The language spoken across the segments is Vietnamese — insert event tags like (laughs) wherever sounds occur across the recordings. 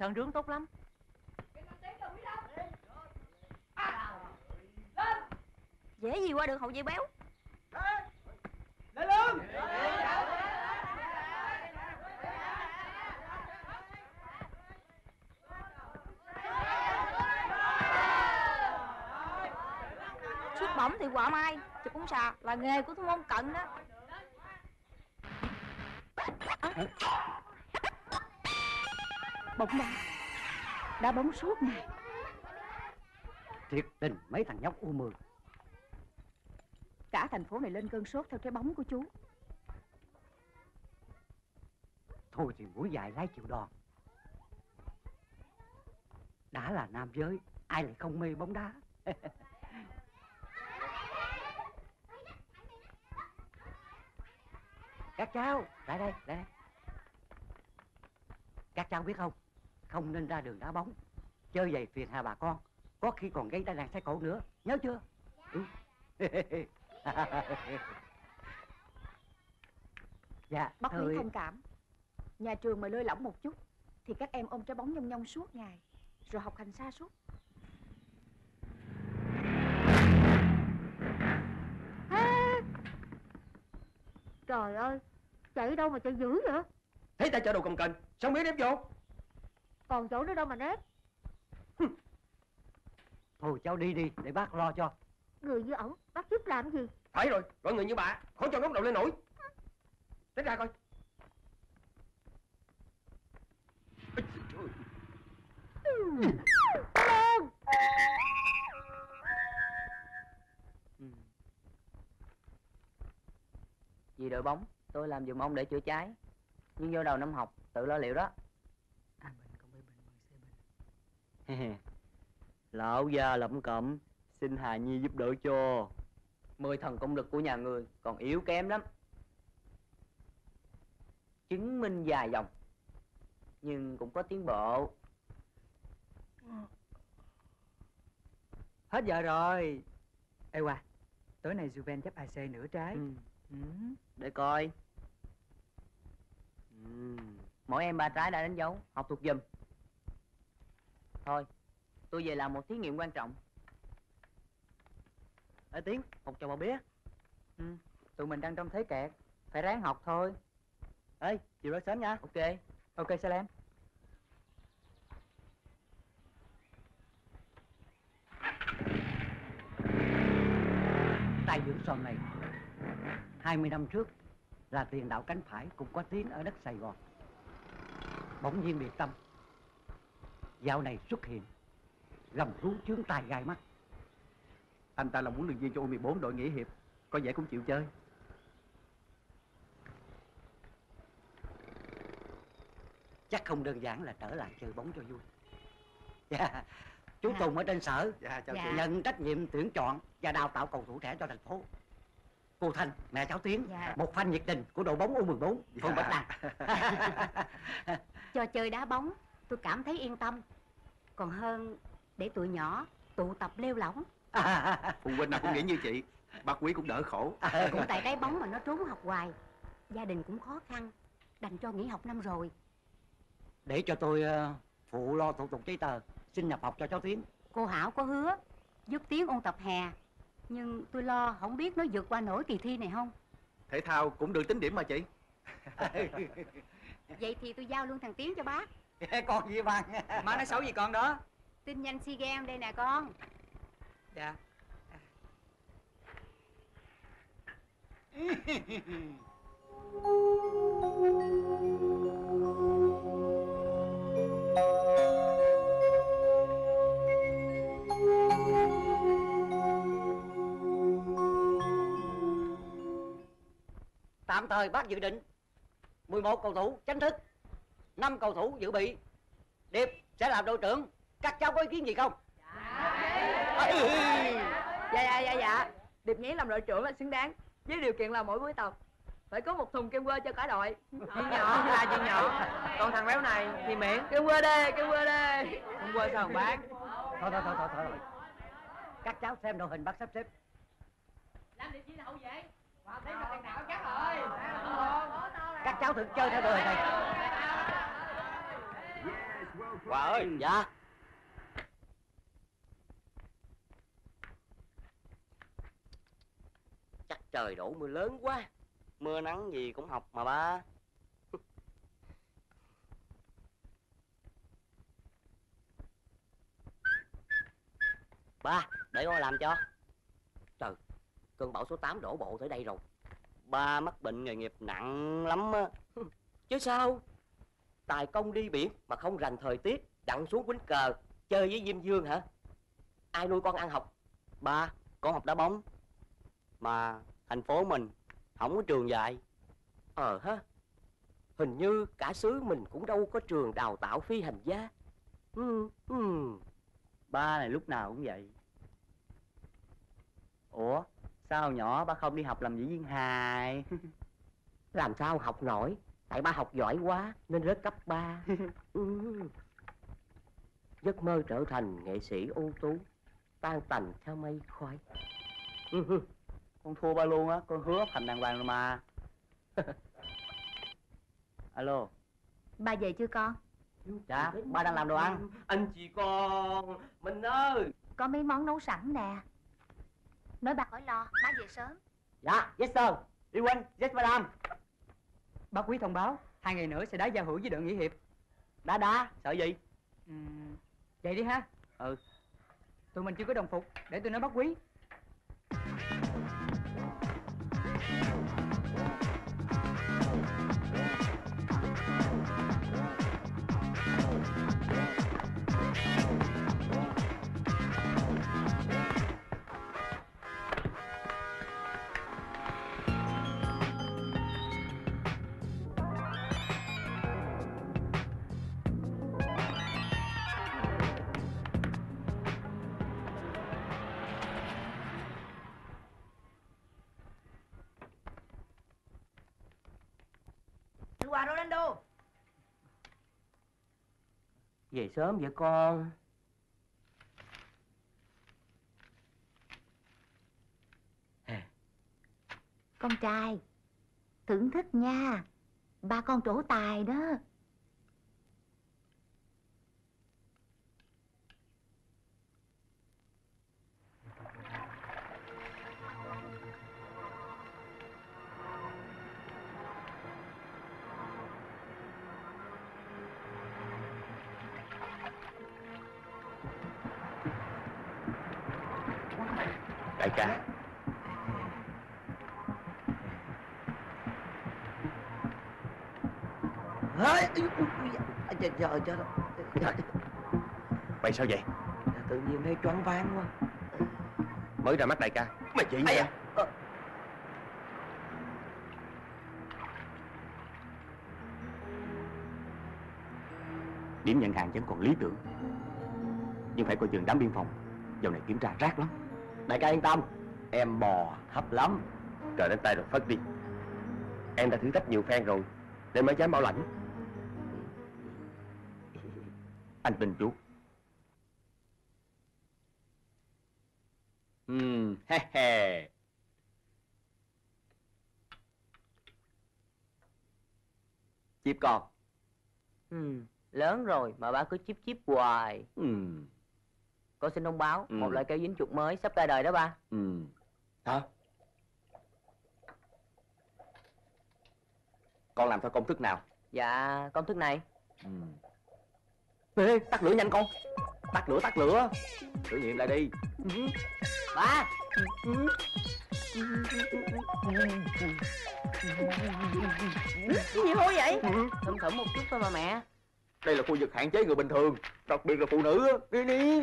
sơn rướng tốt lắm. Dễ gì qua được hậu dây béo? Lên lưng sút bóng thì quả mai chụp bóng xà là nghề của thủ môn cận đó bóng đá đá bóng suốt ngày. Thiệt tình mấy thằng nhóc u mười cả thành phố này lên cơn sốt theo trái bóng của chú. Thôi thì mũi dài lái chịu đòn. Đã là nam giới ai lại không mê bóng đá? (laughs) Các cháu lại đây lại đây. Các cháu biết không không nên ra đường đá bóng. Chơi giày phiền hà bà con. Có khi còn gây tai nạn xe cộ nữa. Nhớ chưa? Ừ. (laughs) dạ bác thời- Lý thông cảm. Nhà trường mà lơi lỏng một chút thì các em ôm trái bóng nhông nhông suốt ngày rồi học hành xa suốt. Trời ơi Chạy đâu mà chạy dữ vậy? Thấy ta chở đồ công kênh sao không biết ném vô Còn chỗ nữa đâu mà ném thôi cháu đi đi để bác lo cho. Người như ổng Bắt giúp làm gì? Phải rồi loại người như bà khỏi cho ngóc đầu lên nổi. Tránh ra coi. Ơi. Ừ. vì đội bóng tôi làm giùm ông để chữa cháy. Nhưng vô đầu năm học tự lo liệu đó lão già lẩm cẩm xin hà nhi giúp đỡ cho mười thần công lực của nhà người còn yếu kém lắm chứng minh dài dòng nhưng cũng có tiến bộ Hết giờ rồi. Ê Hoa, tối nay Juven chấp AC nửa trái. Ừ. Ừ. để coi ừ. mỗi em ba trái đã đánh dấu học thuộc giùm thôi tôi về làm một thí nghiệm quan trọng Ê Tiến, học cho bà bía. Ừ. Tụi mình đang trong thế kẹt, phải ráng học thôi. Ê, chiều đó sớm nha. ok Ok Salem. tay dưỡng son này 20 năm trước là tiền đạo cánh phải cũng có tiếng ở đất Sài Gòn bỗng nhiên biệt tâm dạo này xuất hiện. Gầm rú chướng tai gai mắt. Anh ta là muốn luyện viên cho U14 đội nghĩa hiệp. Có vẻ cũng chịu chơi. Chắc không đơn giản là trở lại chơi bóng cho vui. (laughs) Dạ, chú Tùng ở trên sở. Dạ chào Dạ. chị. Nhận trách nhiệm tuyển chọn và đào tạo cầu thủ trẻ cho thành phố. Cô Thanh mẹ cháu Tiến Dạ. một fan nhiệt tình của đội bóng U14 Dạ. phường Bạch Đằng cho chơi đá bóng tôi cảm thấy yên tâm. Còn hơn để tụi nhỏ tụ tập lêu lỏng. (laughs) Phụ huynh nào cũng nghĩ như chị. Bác quý cũng đỡ khổ. (laughs) Cũng tại cái bóng mà nó trốn học hoài. Gia đình cũng khó khăn đành cho nghỉ học năm rồi. Để cho tôi ờ, phụ lo thủ tục giấy tờ xin nhập học cho cháu Tiến. Cô hảo có hứa giúp tiếng ôn tập hè nhưng tôi lo không biết nó vượt qua nổi kỳ thi này không. Thể thao cũng được tính điểm mà chị. (laughs) Vậy thì tôi giao luôn thằng tiến cho bác (laughs) con gì bằng (laughs) Má nói xấu gì con đó? tin nhanh si game đây nè con Dạ. tạm thời bác dự định 11 cầu thủ tránh thức 5 cầu thủ dự bị. Điệp sẽ làm đội trưởng. Các cháu có ý kiến gì không? Dạ. Dạ. Dạ dạ điệp nhí làm đội trưởng là xứng đáng với điều kiện là mỗi buổi tập. Phải có một thùng kem quơ cho cả đội. Chuyện nhỏ là chuyện nhỏ? Còn thằng béo này thì miễn kem quơ đê kem quơ đê. Không quên sao bác? Thôi thôi thôi thôi thôi. Các cháu xem đội hình bác sắp xếp. Các cháu thử chơi theo đội hình này Hòa ơi. Dạ. Chắc trời đổ mưa lớn quá. Mưa nắng gì cũng học mà ba. Ba, để con làm cho. Trời, cơn bão số 8 đổ bộ tới đây rồi. Ba mắc bệnh nghề nghiệp nặng lắm á. Chứ sao Tài công đi biển mà không rành thời tiết Đặng xuống quýnh cờ Chơi với Diêm Dương hả? Ai nuôi con ăn học? Ba, con học đá bóng. Mà thành phố mình Không có trường dạy. Ờ ha. Hình như cả xứ mình cũng đâu có trường đào tạo phi hành gia. Ừ, ừ. Ba này lúc nào cũng vậy. Ủa Sao nhỏ ba không đi học làm diễn viên hài? (laughs) Làm sao học nổi Tại ba học giỏi quá Nên rớt cấp 3 (laughs) ừ. Giấc mơ trở thành nghệ sĩ ưu tú Tan tành theo mây khói. Ừ. (laughs) Con thua ba luôn á Con hứa thành đàng hoàng rồi mà. (laughs) Alo. Ba về chưa con? Dạ ba đang làm đồ ăn. Anh chị con Mình ơi. Có mấy món nấu sẵn nè. Nói bà khỏi lo, má về sớm. Dạ yes sir. Đi Huynh yes madam Bác quý thông báo Hai ngày nữa sẽ đá giao hữu với đội nghĩa hiệp. Đá đá Sợ gì? Vậy đi ha. Ừ. Tụi mình chưa có đồng phục Để tôi nói bác quý Về sớm vậy con? Con trai Thưởng thức nha. Ba con trổ tài đó Trời trời trời Mày sao vậy? Tự nhiên thấy choáng váng quá. Mới ra mắt đại ca. Mày Ây nha da, ờ, Điểm nhận hàng vẫn còn lý tưởng. Nhưng phải coi chừng đám biên phòng. Dạo này kiểm tra rác lắm. Đại ca yên tâm Em bò hấp lắm. Trời đến tay rồi phất đi. Em đã thử thách nhiều phen rồi Nên mới dám bảo lãnh Anh tin chú Ừm, he he Chip con ừ, Lớn rồi mà ba cứ chip chip hoài Ừm, Con xin thông báo Ừ. Một loại keo dính chuột mới sắp ra đời đó ba ừm Hả? Con làm theo công thức nào? Dạ công thức này Ừm. Ê, tắt lửa nhanh con. Tắt lửa, tắt lửa. Thử nghiệm lại đi. Ba. Cái gì hôi vậy? Thử thử một chút thôi mà mẹ. Đây là khu vực hạn chế người bình thường Đặc biệt là phụ nữ. Đi đi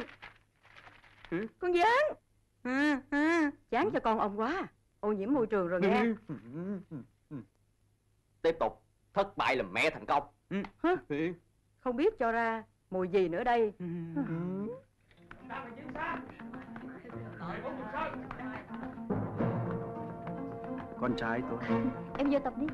Con dán ừ, ừ. Chán cho con ông quá. Ô nhiễm môi trường rồi nghe. Tiếp tục. Thất bại là mẹ thành công. Hả? Không biết cho ra mùi gì nữa đây? Con trai tôi. (laughs) Em vô tập đi.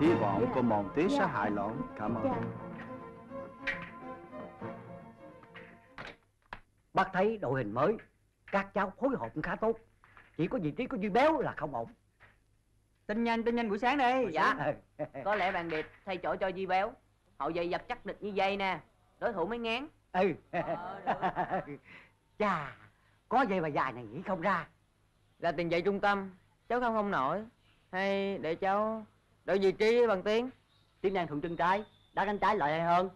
Hy vọng cô mòn tí sẽ hài lòng. Cảm ơn. Dạ. Bác thấy đội hình mới. Các cháu phối hợp cũng khá tốt Chỉ có vị trí của Duy Béo là không ổn Tin nhanh, tin nhanh buổi sáng đi. Dạ. Có lẽ bạn Điệp thay chỗ cho Di Béo. Hậu dây dập chắc địch như dây nè. Đối thủ mới ngán. ừ (laughs) chà có vậy mà dài này nghĩ không ra Là tiền dạy trung tâm. Cháu không không nổi. Hay để cháu đổi vị trí bằng tiếng. tiếng đang thuận chân trái đá cánh trái lợi hơn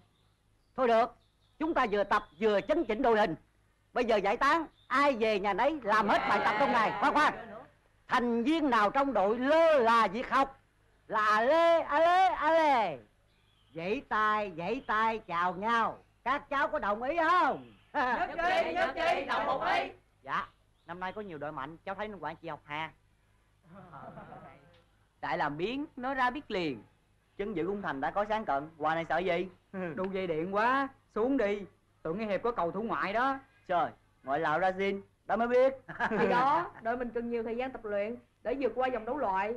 thôi được chúng ta vừa tập vừa chấn chỉnh đội hình bây giờ giải tán ai về nhà nấy làm hết bài tập trong ngày khoan khoan thành viên nào trong đội lơ là việc học là à lê a lê a lê dãy tay dãy tay chào nhau các cháu có đồng ý không Nhất trí, nhất trí, đồng một ý. dạ năm nay có nhiều đội mạnh cháu thấy nó quản chị học hà Tại làm biến, nói ra biết liền. Chân giữ cung thành đã có sáng cận, quà này sợ gì? Đu dây điện quá, xuống đi. Tụi nghe hiệp có cầu thủ ngoại đó. Trời, ngoại lạo ra xin, đã mới biết. Thì đó, đội mình cần nhiều thời gian tập luyện để vượt qua vòng đấu loại.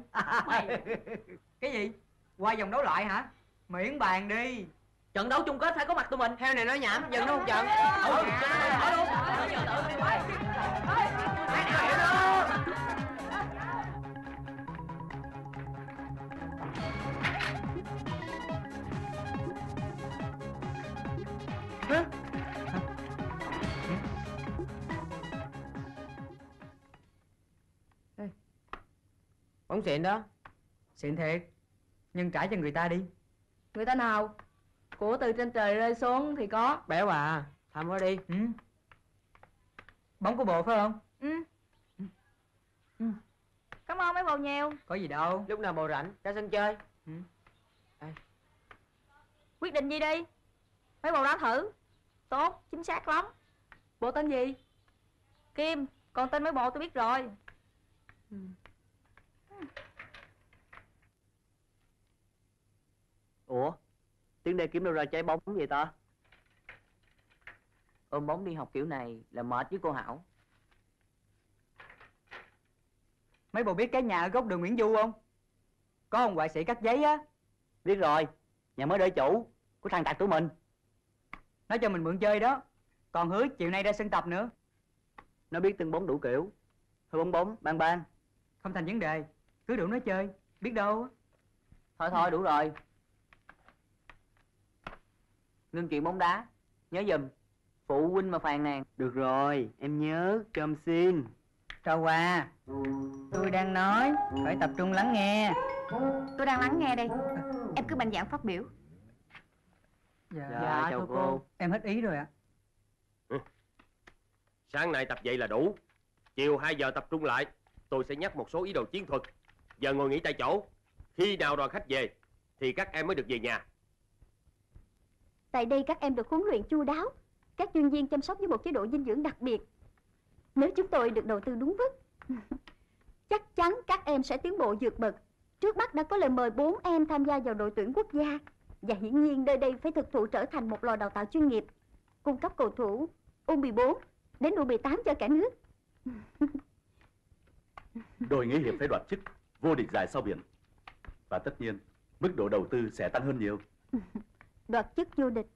Cái gì? Qua vòng đấu loại hả? Miễn bàn đi. Trận đấu chung kết phải có mặt tụi mình. Heo này nói nhảm, dừng nó một trận. Ừ, nói luôn. Bóng xịn đó. Xịn thiệt. Nhưng trả cho người ta đi. Người ta nào? Của từ trên trời rơi xuống thì có. Béo à, thăm nó đi. Ừ. Bóng của bộ phải không? Ừ. Cảm ơn mấy bầu nhiều. Có gì đâu. Lúc nào bồ rảnh, ra sân chơi. Quyết định gì đi? Mấy bầu đó thử. Tốt, chính xác lắm. Bộ tên gì? Kim, còn tên mấy bộ tôi biết rồi. Ủa, tiếng đây kiếm đâu ra trái bóng vậy ta? Ôm bóng đi học kiểu này là mệt với cô Hảo. Mấy bộ biết cái nhà ở góc đường Nguyễn Du không? Có ông họa sĩ cắt giấy á. Biết rồi, nhà mới đợi chủ của thằng Tạc tụi mình. Nó cho mình mượn chơi đó. Còn hứa chiều nay ra sân tập nữa. Nó biết từng bóng đủ kiểu. Hơi bóng bóng, ban ban. Không thành vấn đề. Cứ đủ nó chơi. Biết đâu. Thôi thôi đủ rồi. Ngưng chuyện bóng đá. Nhớ giùm. Phụ huynh mà phàn nàn. Được rồi, em nhớ, cơm xin. Trò Hòa. Tôi đang nói. Phải tập trung lắng nghe. Tôi đang lắng nghe đây Em cứ mạnh dạn phát biểu Dạ, Dạ, chào cô. Em hết ý rồi ạ. Sáng nay tập vậy là đủ. Chiều 2 giờ tập trung lại. Tôi sẽ nhắc một số ý đồ chiến thuật. Giờ ngồi nghỉ tại chỗ. Khi nào đoàn khách về, thì các em mới được về nhà. Tại đây các em được huấn luyện chu đáo. Các chuyên viên chăm sóc với một chế độ dinh dưỡng đặc biệt. Nếu chúng tôi được đầu tư đúng mức (laughs) Chắc chắn các em sẽ tiến bộ vượt bậc. Trước mắt đã có lời mời 4 em tham gia vào đội tuyển quốc gia. Và hiển nhiên nơi đây phải thực thụ trở thành một lò đào tạo chuyên nghiệp. Cung cấp cầu thủ U14 đến U18 cho cả nước. (laughs) Đội nghĩa hiệp phải đoạt chức vô địch giải sao biển. Và tất nhiên, mức độ đầu tư sẽ tăng hơn nhiều. (laughs) đoạt chức vô địch.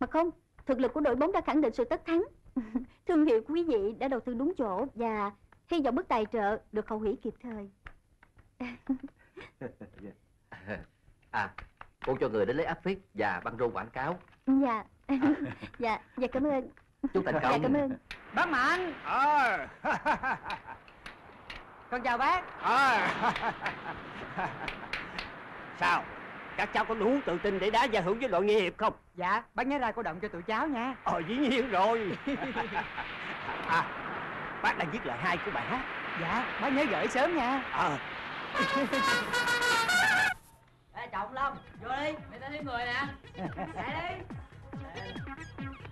Mà không, thực lực của đội bóng đã khẳng định sự tất thắng. (laughs) Thương hiệu của quý vị đã đầu tư đúng chỗ và hy vọng mức tài trợ được khẩu hủy kịp thời. (laughs) À, cô cho người đến lấy áp phích và băng rôn quảng cáo. Dạ, dạ, dạ cảm ơn. Chúc thành Dạ công. cảm ơn. Bác Mạnh. Ờ. Con chào bác. (laughs) Sao? Các cháu có đủ tự tin để đá gia hữu với đội nghĩa hiệp không? Dạ, bác nhớ ra cổ động cho tụi cháu nha. Ờ, dĩ nhiên rồi. (laughs) à, bác đang viết lời hai của bài hát. Dạ, bác nhớ gửi sớm nha. Ờ, (laughs) Ê, Trọng Long, vô đi. Mày ta thêm người nè. Chạy đi.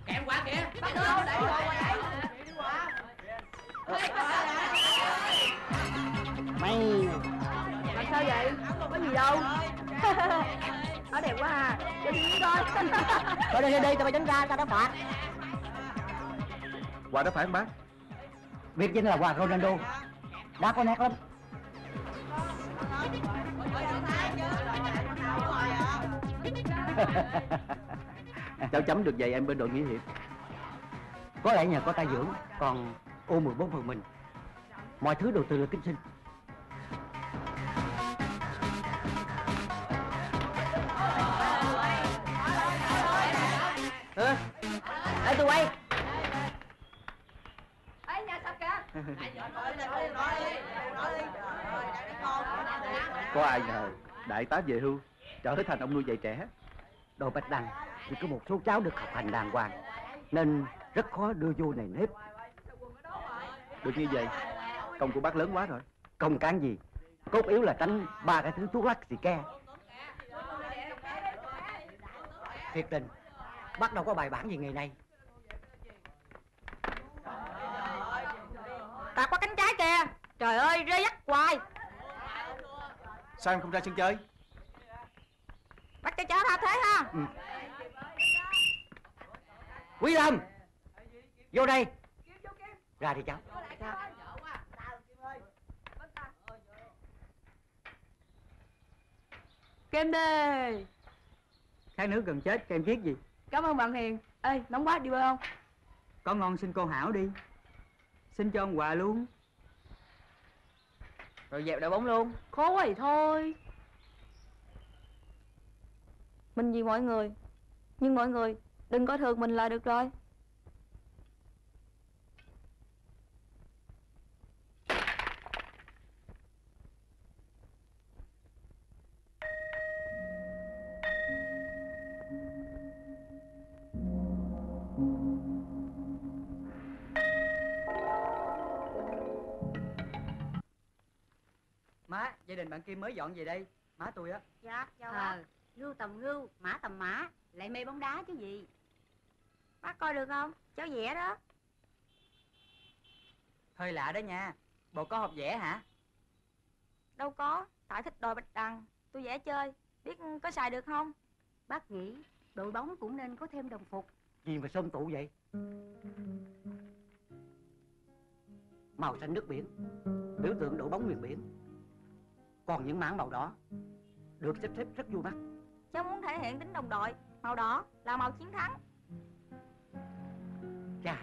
Kẹo quả kìa. Bắt đâu, đẩy rồi qua đẩy. Đi qua. Mày Làm sao vậy? Có gì đâu. (laughs) Ở đẹp quá à. Cho đi coi. (laughs) Thôi đi đi đi, tao phải tránh ra, tao đã phạt. Qua đã phải không bác? Biệt danh là Hoàng Ronaldo Đá có nét lắm (laughs) Cháu chấm được vậy em bên đội nghĩa hiệp. Có lẽ nhờ có ta dưỡng Còn U14 phần mình Mọi thứ đầu tư là kính sinh đợi tôi quay ấy nhà sắp kìa Có ai ngờ đại tá về hưu trở thành ông nuôi dạy trẻ. Đồ Bạch Đăng chỉ có một số cháu được học hành đàng hoàng nên rất khó đưa vô này nếp. Được như vậy, công của bác lớn quá rồi. Công cán gì? Cốt yếu là tránh ba cái thứ thuốc lắc xì ke. Thiệt tình, bác đâu có bài bản gì ngày nay. tạt qua cánh trái kìa trời ơi rơi dắt hoài Sao em không ra sân chơi? bắt cho chó tha thế ha Quý Lâm, vô đây. Ra đi cháu. kem đê khát nước gần chết kem viết gì cảm ơn bạn hiền. Ê nóng quá đi bơi không? Có ngon xin cô hảo đi. Xin cho ông quà luôn. Rồi dẹp đội bóng luôn. Khố quá thì thôi. Mình vì mọi người. Nhưng mọi người đừng coi thường mình là được rồi bạn Kim mới dọn về đây. Má tôi á. Dạ, chào bác. Ngưu tầm ngưu, mã tầm mã, lại mê bóng đá chứ gì. bác coi được không? Cháu vẽ đó. Hơi lạ đó nha. Bộ có học vẽ hả? Đâu có. Tại thích đòi bạch đằng. Tôi vẽ chơi. Biết có xài được không? Bác nghĩ đội bóng cũng nên có thêm đồng phục. Gì mà xôm tụ vậy? Màu xanh nước biển, biểu tượng đội bóng miền biển. Còn những mảng màu đỏ được xếp xếp rất vui mắt. cháu muốn thể hiện tính đồng đội màu đỏ là màu chiến thắng Chà,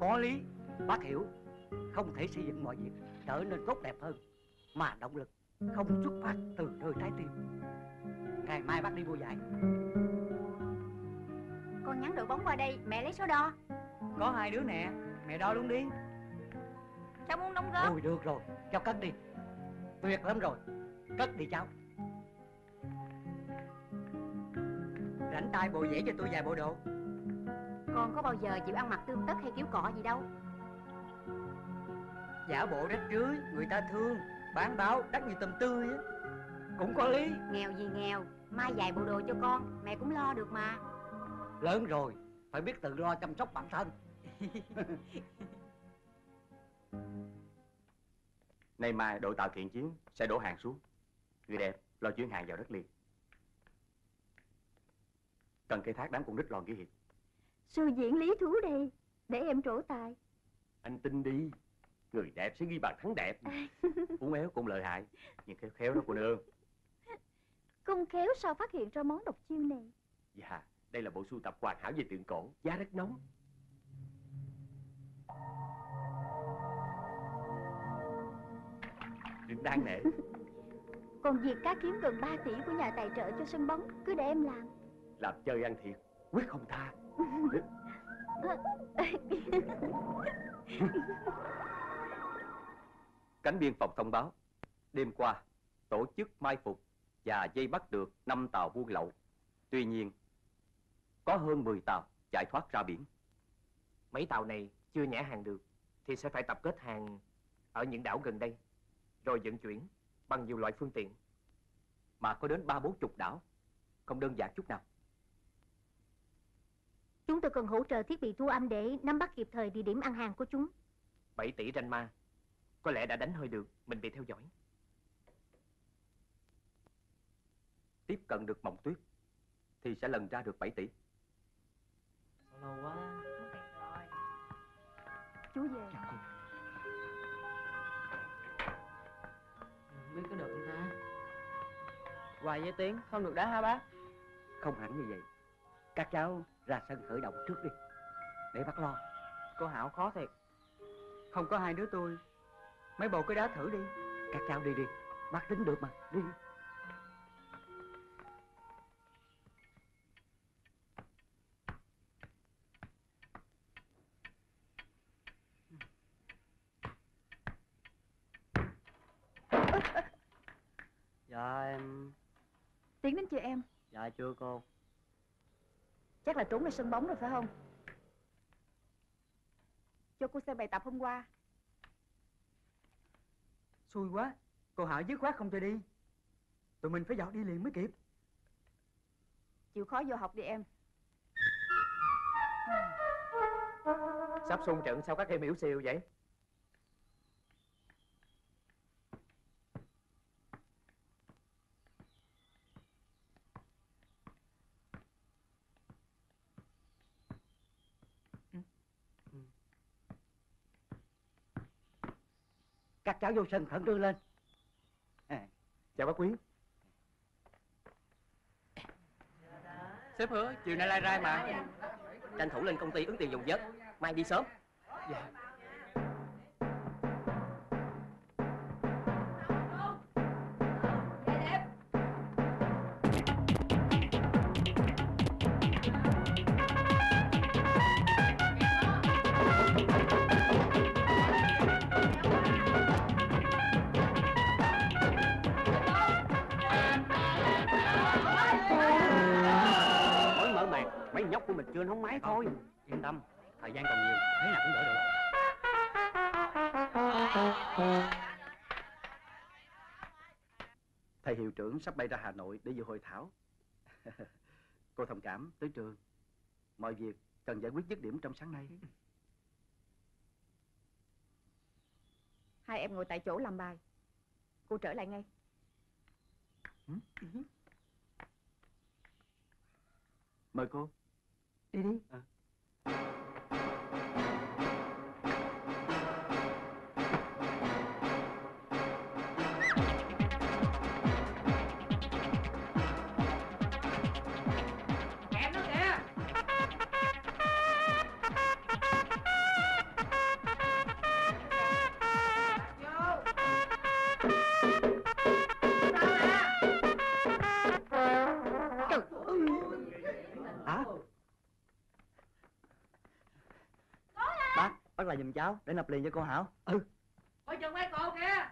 có lý, bác hiểu. Không thể xây dựng mọi việc trở nên tốt đẹp hơn. Mà động lực không xuất phát từ nơi trái tim. Ngày mai bác đi mua giải. Con nhắn đội bóng qua đây, mẹ lấy số đo. có hai đứa nè mẹ đo luôn đi cháu muốn đóng góp Ôi được rồi, cháu cất đi. Tuyệt lắm rồi. Cất đi cháu. rảnh tay bộ vẽ cho tôi vài bộ đồ Con có bao giờ chịu ăn mặc tươm tất hay kiểu cọ gì đâu. giả bộ rách rưới người ta thương bán báo đắt như tầm tươi á cũng có lý Nghèo gì nghèo, mai vài bộ đồ cho con, mẹ cũng lo được mà. Lớn rồi, phải biết tự lo chăm sóc bản thân. (laughs) Nay mai đội tàu thiện chiến sẽ đổ hàng xuống. Người đẹp lo chuyển hàng vào đất liền. Cần cây thác đám con nít lòn nghĩa hiệp. Sư diễn lý thú đây Để em trổ tài Anh tin đi. Người đẹp sẽ ghi bàn thắng đẹp. (laughs) Uống éo cũng lợi hại. Nhưng khéo khéo đó cô nương. (laughs) Công khéo sao phát hiện ra món độc chiêu này Dạ, đây là bộ sưu tập hoàn hảo về tượng cổ. Giá rất nóng. Đáng nể. (laughs) Còn việc cá kiếm gần 3 tỷ của nhà tài trợ cho sân bóng Cứ để em làm Làm chơi ăn thiệt. Quyết không tha. (laughs) Cánh biên phòng thông báo, đêm qua tổ chức mai phục và dây bắt được 5 tàu buôn lậu. Tuy nhiên, có hơn 10 tàu chạy thoát ra biển. Mấy tàu này chưa nhả hàng được thì sẽ phải tập kết hàng ở những đảo gần đây rồi vận chuyển bằng nhiều loại phương tiện. Mà có đến ba bốn chục đảo, không đơn giản chút nào. Chúng tôi cần hỗ trợ thiết bị thu âm để nắm bắt kịp thời địa điểm ăn hàng của chúng 7 tỷ ranh ma có lẽ đã đánh hơi được, mình bị theo dõi. Tiếp cận được mộng tuyết, thì sẽ lần ra được 7 tỷ. Lâu quá. Chú về biết có được không ta hoài với tiếng không được đá ha bác Không hẳn như vậy. Các cháu ra sân khởi động trước đi. Để bác lo. cô hảo khó thiệt không có hai đứa tôi mấy bộ cứ đá thử đi Các cháu đi đi. Bác tính được mà. Đi. Dạ chưa cô? Chắc là trốn ra sân bóng rồi phải không? Cho cô xem bài tập hôm qua. Xui quá. Cô Hảo dứt khoát không cho đi. Tụi mình phải dọn đi liền mới kịp. Chịu khó vô học đi em. Sắp xung trận sao các em hiểu siêu vậy? Cháu vô sân khẩn trương lên. À. Chào bác quý. Sếp hứa chiều nay lai rai mà. Tranh thủ lên công ty ứng tiền dùng giấc Mai đi sớm. Dạ Yên tâm Thời gian còn nhiều Thế nào cũng đỡ được Thầy hiệu trưởng sắp bay ra Hà Nội để dự hội thảo. (laughs) Cô thông cảm tới trường. Mọi việc cần giải quyết dứt điểm trong sáng nay. Hai em ngồi tại chỗ làm bài Cô trở lại ngay Mời cô. Đi đi Kẹm nó Bác là giùm cháu để nộp liền cho cô Hảo. Ừ. Coi chừng mấy cô kìa.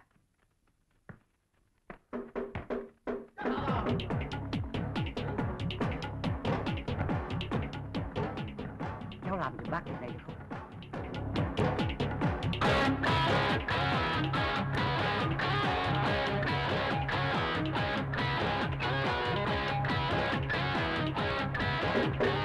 Cháu làm giùm bác việc này được không? Con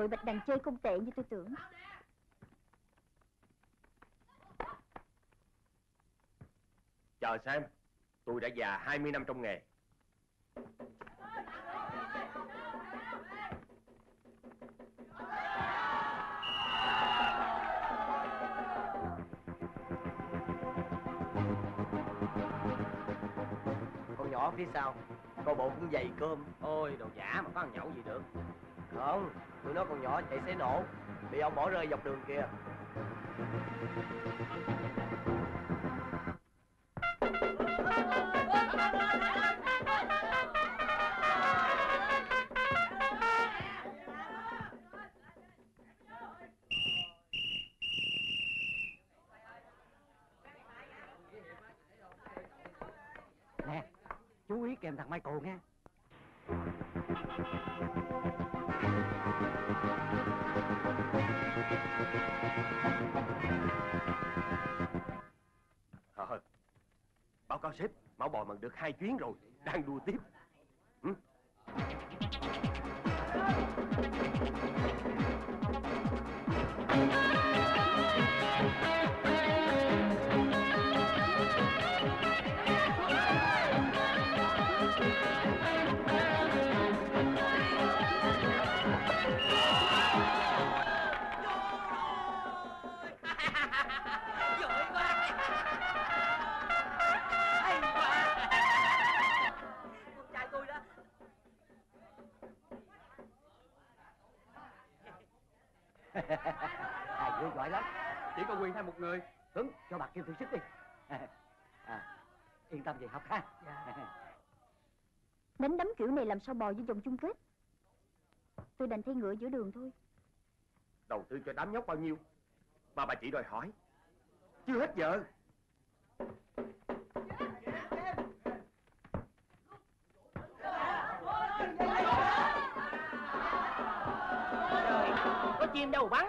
Đội bạch đằng chơi không tệ như tôi tưởng. Chờ xem Tôi đã già 20 năm trong nghề. Con nhỏ phía sau Coi bộ cũng dày cơm. Ôi đồ giả mà có ăn nhậu gì được. Không Tụi nó còn nhỏ chạy xe nổ. Bị ông bỏ rơi dọc đường kìa. Nè, Chú ý kèm thằng Michael nghe. Báo sếp Mão bò mần được hai chuyến rồi. Đang đua tiếp. Hai đứa giỏi lắm. Chỉ có quyền thay một người Tuấn cho bà kêu thử sức đi. À, yên tâm về học ha. Đánh đấm kiểu này làm sao bò vô vòng chung kết? Tôi đành thay ngựa giữa đường thôi. Đầu tư cho đám nhóc bao nhiêu? Mà bà chỉ đòi hỏi. Chưa hết giờ Có chim đâu bắn.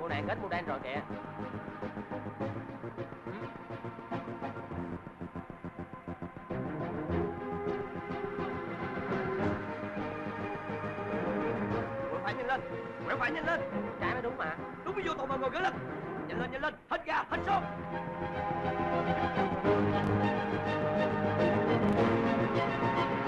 Cô này kết mua đen rồi kìa. Quẹo phải nhanh lên Quẹo phải nhanh lên. Chạy mới đúng mà. Đúng mới vô tàu mà ngồi gỡ lên. Nhanh lên nhanh lên. Hết ga, hết xô Bà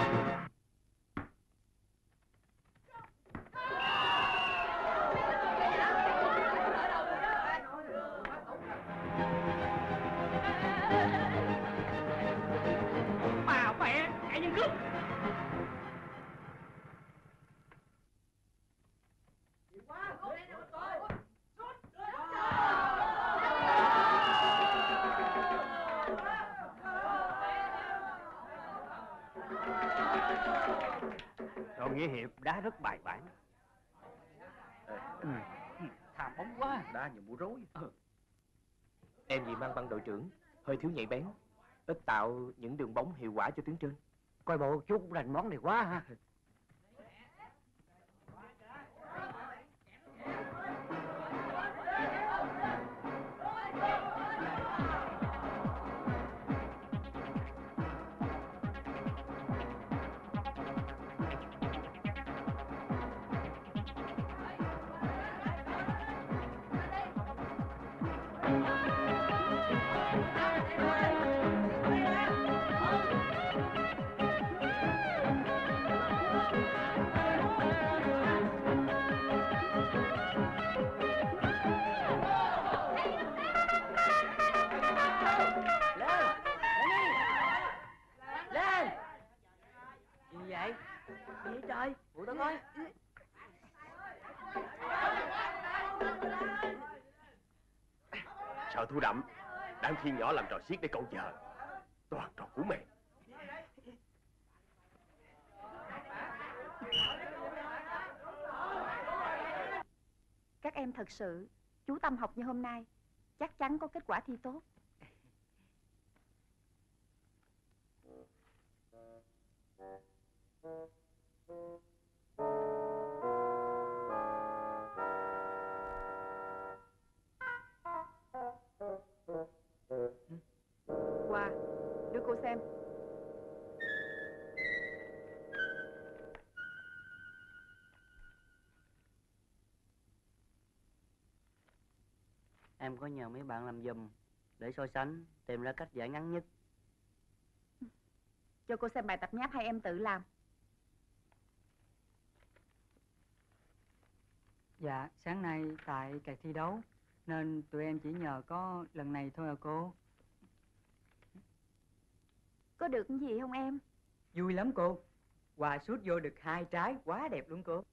rất bài bản. Ừ. Thàm bóng quá. Đá nhiều mũ rối. Em vì mang băng đội trưởng Hơi thiếu nhạy bén Ít tạo những đường bóng hiệu quả cho tuyến trên. Coi bộ chú cũng rành món này quá ha tao coi Sợ thu đậm Đang khiên nhỏ làm trò xiết để cậu chờ Toàn trò của mẹ Các em thật sự chú tâm học như hôm nay. Chắc chắn có kết quả thi tốt. Qua Xem Em có nhờ mấy bạn làm giùm Để so sánh Tìm ra cách giải ngắn nhất. Cho cô xem bài tập nháp hay em tự làm. Dạ, sáng nay tại cuộc thi đấu Nên tụi em chỉ nhờ có lần này thôi à cô Có được cái gì không em? Vui lắm cô. Quà sút vô được hai trái quá đẹp luôn cô.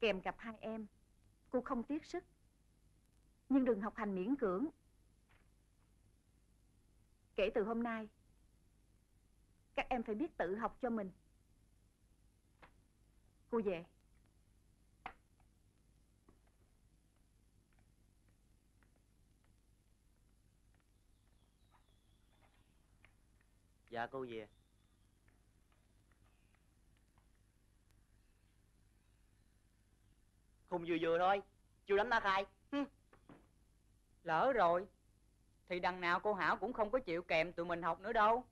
Kèm cặp hai em Cô không tiếc sức. Nhưng đừng học hành miễn cưỡng. Kể từ hôm nay, Các em phải biết tự học cho mình. Cô về. Dạ cô về. Không vừa vừa thôi. Chưa đánh ta khai. Lỡ rồi Thì đằng nào cô Hảo cũng không có chịu kèm tụi mình học nữa đâu.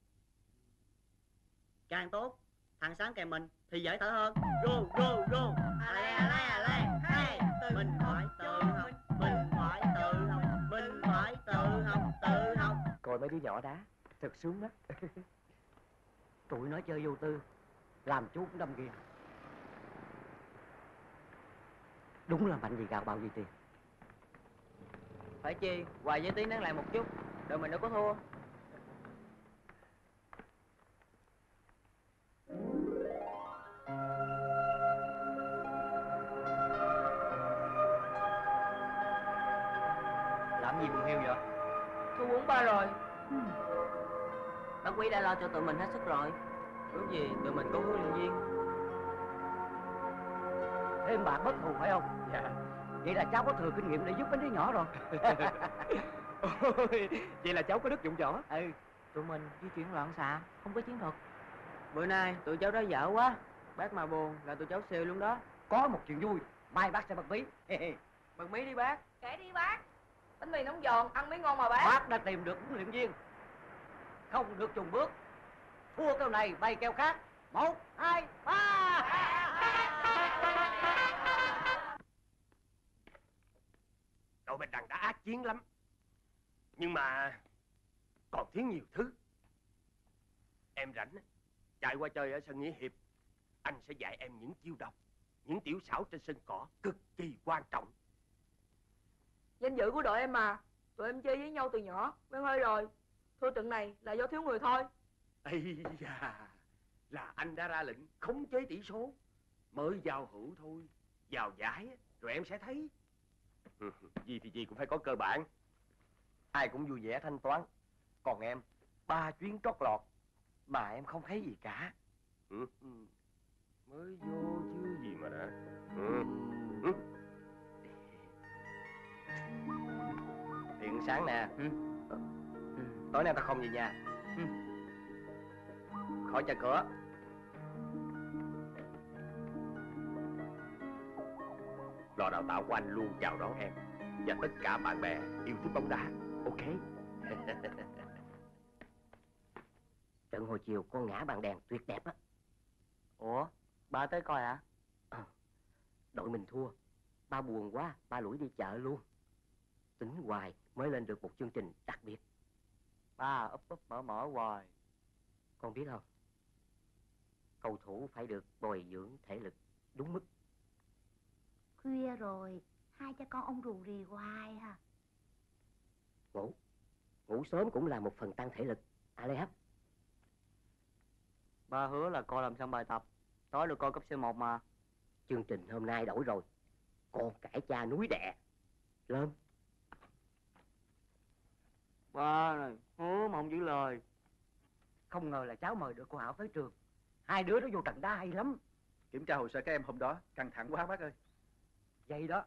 Càng tốt Thằng sáng kèm mình thì dễ thở hơn. Go go go. À lè à lè à lè hey. Mình phải tự học Mình phải tự học Mình phải tự học Tự học. Đứa nhỏ đá thật sướng đó (laughs) tụi nó chơi vô tư làm chú cũng đâm ghiền đúng là mạnh gì gạo bao nhiêu tiền. Phải chi, Hoài với Tiến nắng lại một chút Đội mình đâu có thua. Làm gì buồn hiu vậy? Thua 4-3 rồi. Bác quý đã lo cho tụi mình hết sức rồi. Ước gì tụi mình có huấn luyện viên thêm bạn bất thù phải không? Dạ. Vậy là cháu có thừa kinh nghiệm để giúp mấy đứa nhỏ rồi. (laughs) Vậy là cháu có đức dụng võ. Ừ Tụi mình di chuyển loạn xạ Không có chiến thuật. Bữa nay tụi cháu đó dở quá. Bác mà buồn là tụi cháu xêu luôn đó. Có một chuyện vui mai bác sẽ bật mí. (laughs) Bật mí đi bác. Kể đi bác. Bánh mì nóng giòn, ăn mới ngon mà bác. Bác đã tìm được huấn luyện viên. Không được trùng bước. Thua keo này bay keo khác. Một hai ba (laughs) Đội Bạch Đằng đã ác chiến lắm. Nhưng mà Còn thiếu nhiều thứ. Em rảnh Chạy qua chơi ở sân Nghĩa Hiệp. Anh sẽ dạy em những chiêu độc Những tiểu xảo trên sân cỏ Cực kỳ quan trọng. Danh dự của đội em mà. Tụi em chơi với nhau từ nhỏ Quen hơi rồi. Thua trận này là do thiếu người thôi. Ây da Là anh đã ra lệnh khống chế tỷ số. Mới giao hữu thôi. Vào giải rồi em sẽ thấy Ừ, (laughs) Gì thì gì cũng phải có cơ bản Ai cũng vui vẻ thanh toán Còn em Ba chuyến trót lọt Mà em không thấy gì cả Ừ, (laughs) ừ. Mới vô chứ gì mà đã ừ. Ừ. Tiện sáng nè Ừ. Tối nay ta không về nhà Ừ. Khỏi chờ cửa Lò đào tạo của anh luôn chào đón em. Và tất cả bạn bè yêu thích bóng đá. Ok? (laughs) Trận hồi chiều con ngã bằng đèn tuyệt đẹp á. Ủa Ba tới coi hả? Đội mình thua. Ba buồn quá Ba lủi đi chợ luôn. Tính hoài mới lên được một chương trình đặc biệt. Ba úp úp mở mở hoài. Con biết không? Cầu thủ phải được bồi dưỡng thể lực đúng mức Khuya rồi, hai cha con ông rù rì hoài à. Ngủ. Ngủ sớm cũng là một phần tăng thể lực À Lê Hấp Ba hứa là coi làm xong bài tập Tối được coi cấp C1 mà. Chương trình hôm nay đổi rồi. Con cải cha núi đẹ Lên Ba này hứa mà không giữ lời. Không ngờ là cháu mời được cô hảo tới trường. Hai đứa nó vô trận đá hay lắm. Kiểm tra hồ sơ các em hôm đó Căng thẳng quá bác ơi vậy đó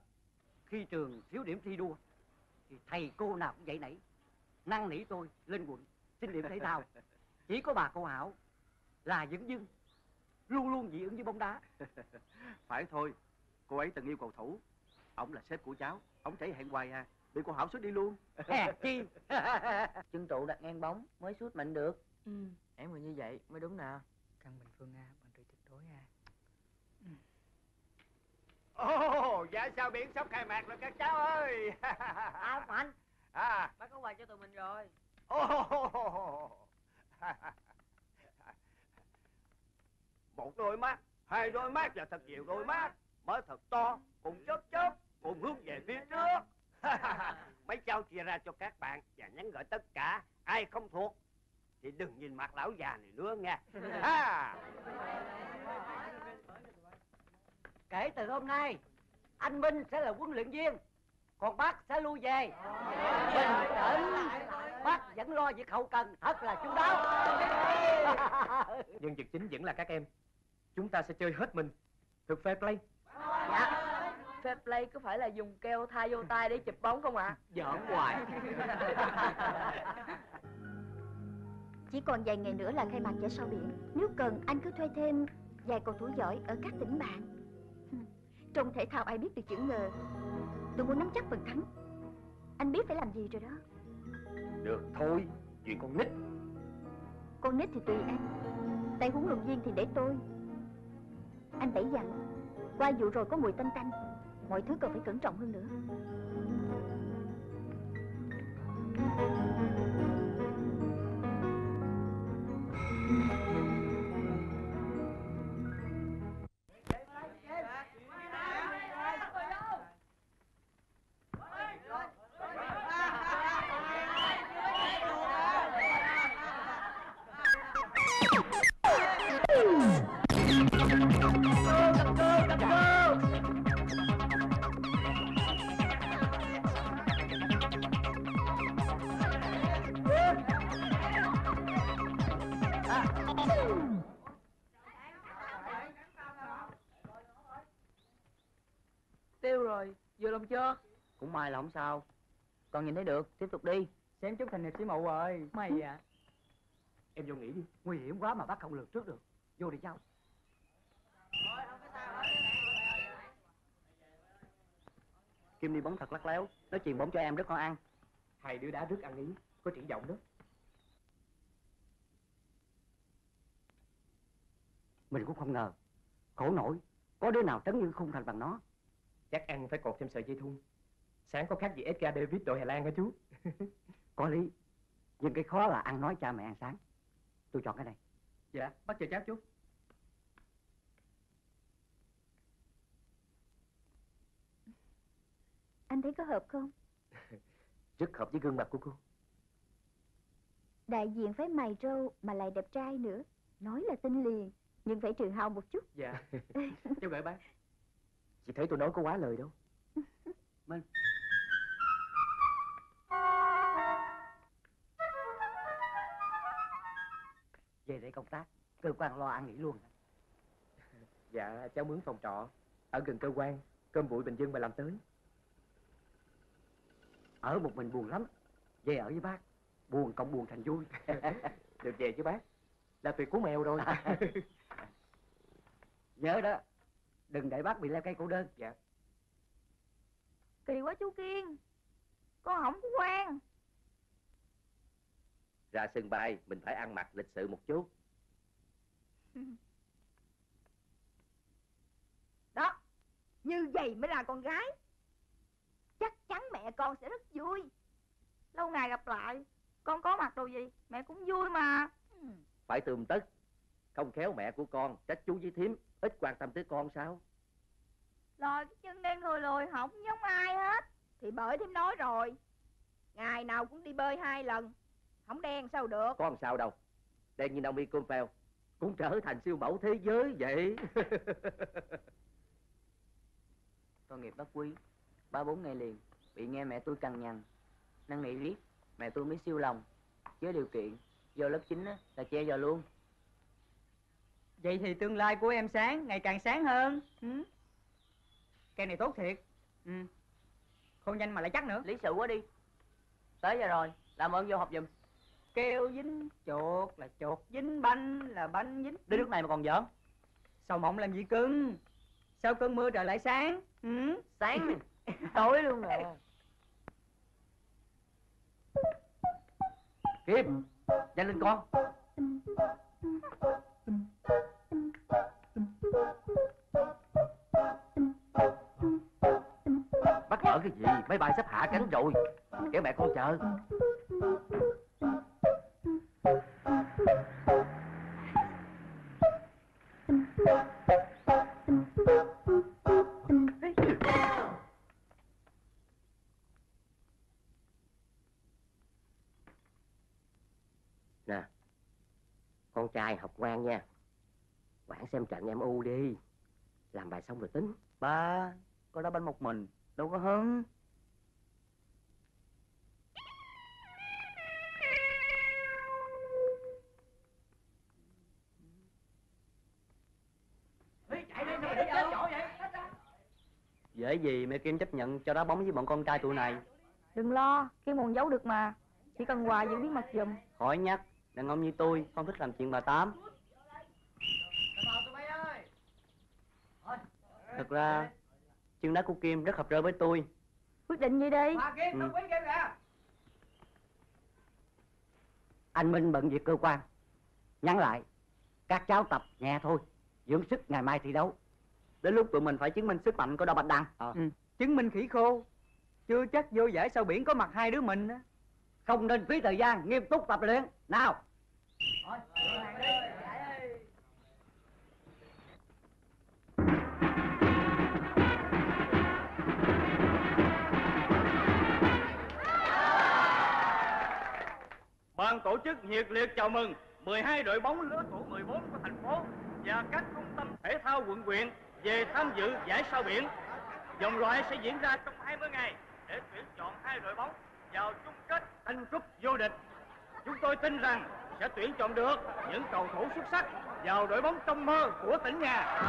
khi trường thiếu điểm thi đua thì thầy cô nào cũng vậy nảy. Năn nỉ tôi lên quận xin điểm thể thao. Chỉ có bà cô hảo là dẫn dưng luôn luôn dị ứng với bóng đá. (laughs) Phải thôi Cô ấy từng yêu cầu thủ. Ông là sếp của cháu Ông thể hẹn hoài à. Bị cô Hảo xuất đi luôn. (laughs) Hè chi? Chân trụ đặt ngang bóng mới sút mạnh được. Ừ. Em người như vậy mới đúng nè Căn bình phương A, bằng trị tuyệt đối A Ồ, dạ sao biển sắp khai mạc rồi các cháu ơi. (laughs) À Mạnh à, Bác có quà cho tụi mình rồi ồ. Một đôi mắt, hai đôi mắt và thật nhiều đôi mắt. Mở thật to, cùng chớp chớp, cùng hướng về phía trước. (laughs) Mấy cháu chia ra cho các bạn và nhắn gửi tất cả. Ai không thuộc thì đừng nhìn mặt lão già này nữa nghe. Ha. Kể từ hôm nay anh minh sẽ là huấn luyện viên còn bác sẽ lui về. Bình tĩnh bác vẫn lo việc hậu cần thật là chu đáo. Nhân vật chính vẫn là các em. Chúng ta sẽ chơi hết mình. Thực fair play. Dạ. Fair play có phải là dùng keo thay vô tay để chụp bóng không ạ? Giỡn hoài Chỉ còn vài ngày nữa là khai mạc giải sao biển. Nếu cần anh cứ thuê thêm vài cầu thủ giỏi ở các tỉnh bạn Trong thể thao ai biết được chữ ngờ Tôi muốn nắm chắc phần thắng. Anh biết phải làm gì rồi đó. Được thôi Chuyện con nít. Con nít thì tùy anh Tay huấn luyện viên thì để tôi. Anh bảy dặn Qua vụ rồi có mùi tanh tanh. Mọi thứ cần phải cẩn trọng hơn nữa May là không sao. Con nhìn thấy được, tiếp tục đi. Xem chút thành hiệp sĩ mậu rồi. Mày à. Em vô nghỉ đi. Nguy hiểm quá mà bắt không lượt trước được. Vô đi cháu. Kim đi bóng thật lắc léo, nó chuyền bóng cho em rất ngon ăn. Hai đứa đá rất ăn ý, có triển vọng đó. Mình cũng không ngờ. Khổ nổi. Có đứa nào trấn như khung thành bằng nó. Chắc ăn phải cột thêm sợi dây thun. Sáng có khác gì Edgar David đội Hà Lan hả chú? (laughs) Có lý. Nhưng cái khó là ăn nói cha mẹ ăn sáng. Tôi chọn cái này. Dạ, bắt chờ cháu chú. Anh thấy có hợp không? (laughs) Rất hợp với gương mặt của cô. Đại diện phải mày râu mà lại đẹp trai nữa. Nói là tin liền, nhưng phải trừ hao một chút. Dạ. (laughs) cháu gửi bác. Chị thấy tôi nói có quá lời đâu. Minh. Về đây công tác, cơ quan lo ăn nghỉ luôn. Dạ, cháu mướn phòng trọ. Ở gần cơ quan, cơm bụi Bình Dương mà làm tới. Ở một mình buồn lắm. Về ở với bác, buồn cộng buồn thành vui. (laughs) Được về chứ bác. Là tuyệt cú mèo rồi. (laughs) Nhớ đó, đừng để bác bị leo cây cổ đơn. Dạ. Kỳ quá chú Kiên. Con không có quen. Ra sân bay, mình phải ăn mặc lịch sự một chút. (laughs) Đó, như vậy mới là con gái. Chắc chắn mẹ con sẽ rất vui. Lâu ngày gặp lại, con có mặc đồ gì, mẹ cũng vui mà. Phải tươm tất. Không khéo mẹ của con, trách chú với thím, ít quan tâm tới con sao? Rồi cái chân đen lùi lùi không giống ai hết. Thì bởi thím nói rồi. Ngày nào cũng đi bơi hai lần. Không đen sao được. Có làm sao đâu. Đen như Naomi Campbell cũng trở thành siêu mẫu thế giới vậy. (laughs) Tội nghiệp bác quý. Ba bốn ngày liền, bị nghe mẹ tôi cằn nhằn. Năn nỉ riết, mẹ tôi mới siêu lòng. Với điều kiện, vô lớp 9 á, là che giờ luôn. Vậy thì tương lai của em sáng, ngày càng sáng hơn. Ừ. Cây này tốt thiệt. Ừ. Không nhanh mà lại chắc nữa. Lý sự quá đi. Tới giờ rồi, làm ơn vô học giùm. Keo dính chuột là chuột dính banh là banh dính Đến nước này mà còn giỡn. Sao mộng làm gì cưng Sao cơn mưa trời lại sáng ừ? Sáng (laughs) Tối luôn rồi Kim, nhanh lên con. Bắt ở cái gì? Máy bay sắp hạ cánh rồi. Kẻo mẹ con chờ. Nè, con trai học ngoan nha. Quản xem trận em u đi. Làm bài xong rồi tính. Ba Con đã bên một mình Đâu có hứng Dễ gì mẹ Kim chấp nhận cho đá bóng với bọn con trai tụi này. Đừng lo, Kiên còn giấu được mà. Chỉ cần quà giữ bí mật giùm. Khỏi nhắc, đàn ông như tôi không thích làm chuyện bà Tám. Thật ra, chân đá của Kim rất hợp rơ với tôi. Quyết định gì đi. Ừ. Anh Minh bận việc cơ quan. Nhắn lại, các cháu tập nhẹ thôi. Dưỡng sức ngày mai thi đấu. Đến lúc tụi mình phải chứng minh sức mạnh của Đào Bạch Đăng. ừ. Chứng minh khỉ khô Chưa chắc vô giải sau biển có mặt hai đứa mình á Không nên phí thời gian, nghiêm túc tập luyện. Nào! Ban tổ chức nhiệt liệt chào mừng 12 đội bóng lứa tuổi 14 của thành phố và các trung tâm thể thao quận huyện về tham dự giải sao biển. Vòng loại sẽ diễn ra trong 20 ngày để tuyển chọn hai đội bóng vào chung kết tranh cúp vô địch. Chúng tôi tin rằng sẽ tuyển chọn được những cầu thủ xuất sắc vào đội bóng trong mơ của tỉnh nhà.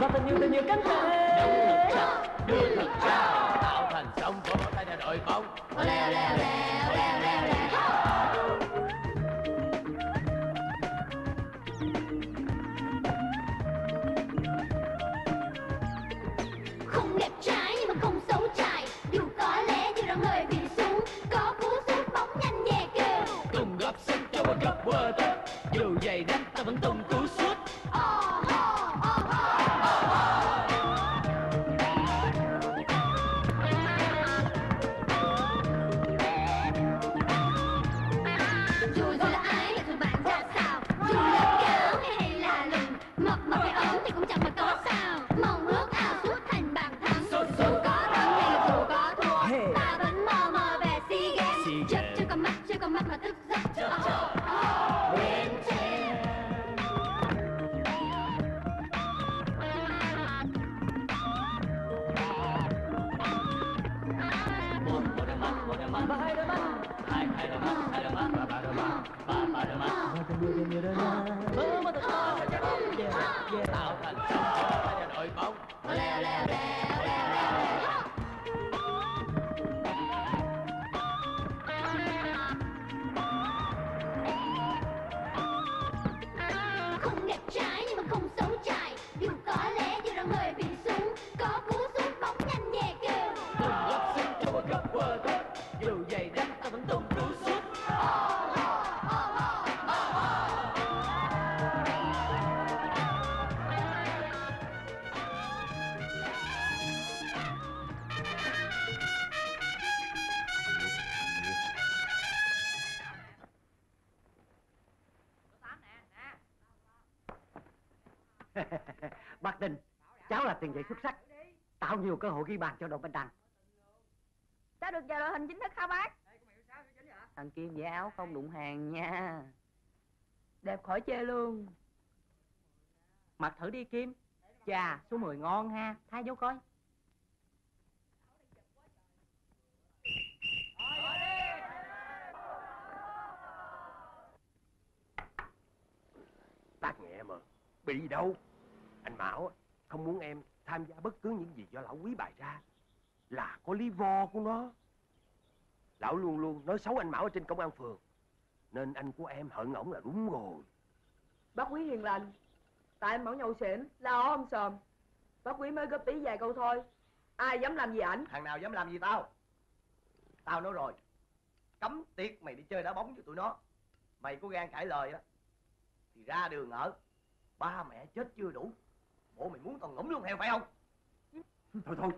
Và tình yêu tình yêu cánh tay. thật chặt đưa thật cao tạo thành sóng vỗ tay cho đội bóng. Leo leo leo yeah yeah tạo thành sóng vỗ tay cho đội bóng tiền vệ xuất sắc, tạo nhiều cơ hội ghi bàn cho đội bên đằng. Cháu được vào đội hình chính thức hả bác? Thằng Kim vẻ áo không đụng hàng nha. Đẹp khỏi chê luôn Mặc thử đi Kim. Chà, số 10 ngon ha. Thay vô coi. Bác nghe em à Bị đâu Anh Mão không muốn em tham gia bất cứ những gì do lão quý bày ra. Là có lý do của nó. Lão luôn luôn nói xấu anh Mão ở trên công an phường. Nên anh của em hận ổng là đúng rồi. Bác quý hiền lành. Tại em mẫu nhậu xỉn La ó ông sòm. Bác quý mới góp ý vài câu thôi. Ai dám làm gì ảnh? Thằng nào dám làm gì tao? Tao nói rồi. Cấm tiết mày đi chơi đá bóng với tụi nó. Mày có gan cãi lời á Thì ra đường ở. Ba mẹ chết chưa đủ Bộ mày muốn tao ngủm luôn heo phải không? Thôi thôi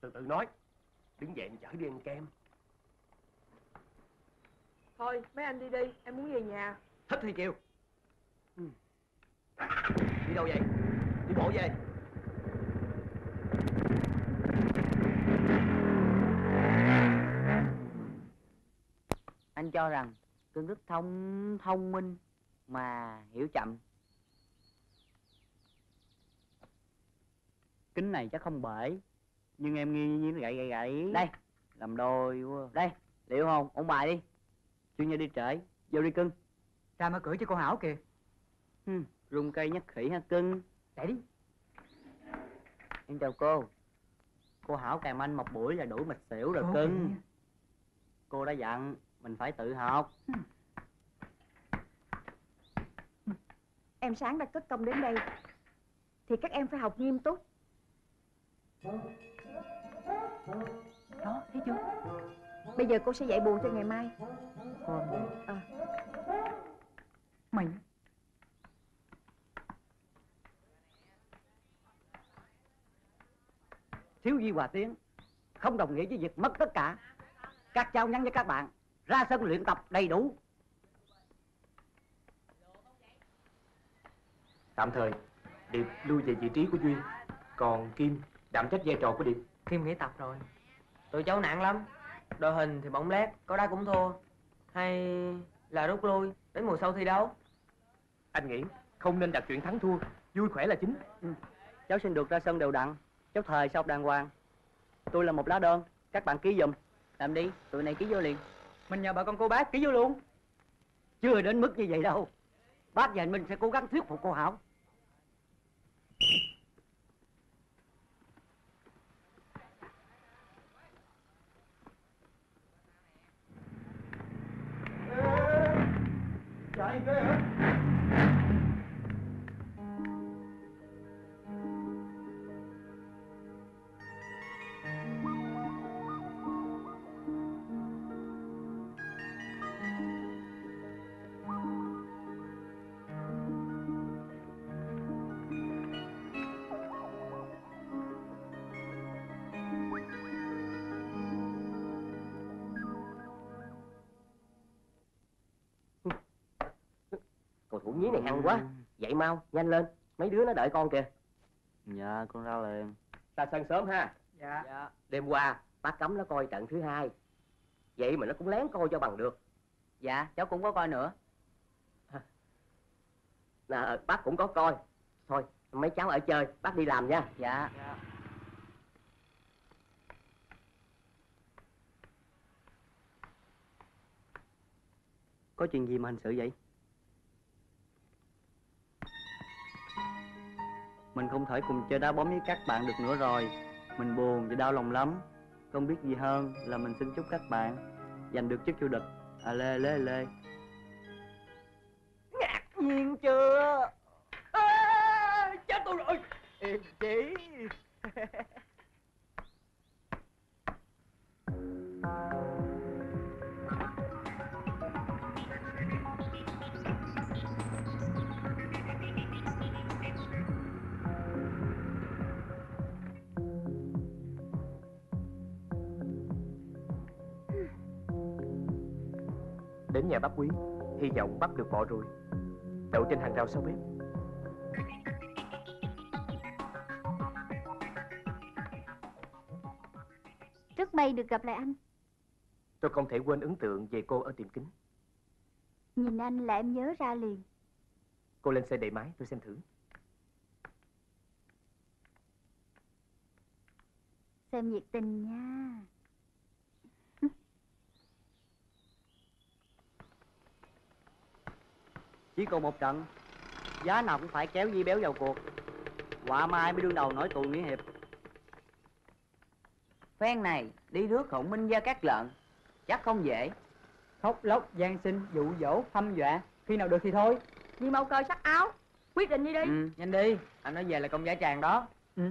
Từ từ nói. Đứng dậy chở đi ăn kem. Thôi mấy anh đi đi Em muốn về nhà. Thích thì kêu Đi đâu vậy? Đi bộ về. Anh cho rằng cưng rất thông thông minh mà hiểu chậm. Kính này chắc không bể, nhưng em nghi như gậy gậy gậy. Đây, làm đôi quá. Đây, liệu không? Ông bài đi. Chủ nhật đi trễ, vô đi cưng. Ra mở cửa cho cô Hảo kìa. Hmm, rung cây nhắc khỉ ha cưng. Chạy đi. Em chào cô. Cô Hảo kèm anh một buổi là đủ mệt xỉu rồi Cô cưng. kìa. Cô đã dặn mình phải tự học. Em sáng đã cất công đến đây Thì các em phải học nghiêm túc Đó, thấy chưa Bây giờ cô sẽ dạy bù cho ngày mai Ờ. Mày Thiếu Di Hòa Tiến không đồng nghĩa với việc mất tất cả. Các cháu nhắn với các bạn ra sân luyện tập đầy đủ. Tạm thời, Điệp lui về vị trí của Duyên. Còn Kim đảm trách vai trò của Điệp. Kim nghỉ tập rồi. Tụi cháu nặng lắm. Đội hình thì bóng lét, có đá cũng thua. Hay là rút lui đến mùa sau thi đấu. Anh nghĩ không nên đặt chuyện thắng thua vui khỏe là chính Cháu xin được ra sân đều đặn Cháu thời sao đàng hoàng Tôi là một lá đơn Các bạn ký giùm Làm đi, tụi này ký vô liền Mình nhờ bà con cô bác ký vô luôn Chưa đến mức như vậy đâu. Bác và anh Minh sẽ cố gắng thuyết phục cô Hảo. Chạy ghê Nhí này hăng quá. Dậy mau, nhanh lên. Mấy đứa nó đợi con kìa. Dạ con ra liền. Ra sân sớm ha. Dạ. Đêm qua bác cấm nó coi trận thứ hai. Vậy mà nó cũng lén coi cho bằng được. Dạ cháu cũng có coi nữa. À, Bác cũng có coi. Thôi mấy cháu ở chơi Bác đi làm nha. Dạ. Có chuyện gì mà hành xử vậy? Mình không thể cùng chơi đá bóng với các bạn được nữa rồi. Mình buồn và đau lòng lắm. Không biết gì hơn là mình xin chúc các bạn Giành được chức vô địch. À lê lê lê. Ngạc nhiên chưa? Hy vọng bắt được bọ ruồi Đậu trên hàng rào sau bếp Rất may được gặp lại anh. Tôi không thể quên ấn tượng về cô ở tiệm kính Nhìn anh là em nhớ ra liền. Cô lên xe đẩy máy tôi xem thử Xem nhiệt tình nha. Chỉ còn một trận. Giá nào cũng phải kéo Di Béo vào cuộc. Quả mai mới đương đầu nổi tù nghĩa hiệp. Phen này đi rước khổng minh gia các lợn. Chắc không dễ. Khóc lóc, gian sinh, dụ dỗ, hăm dọa. Khi nào được thì thôi. Đi mau coi sắc áo. Quyết định đi đi. ừ, Nhanh đi, anh nói về là công giả tràng đó. Ừ.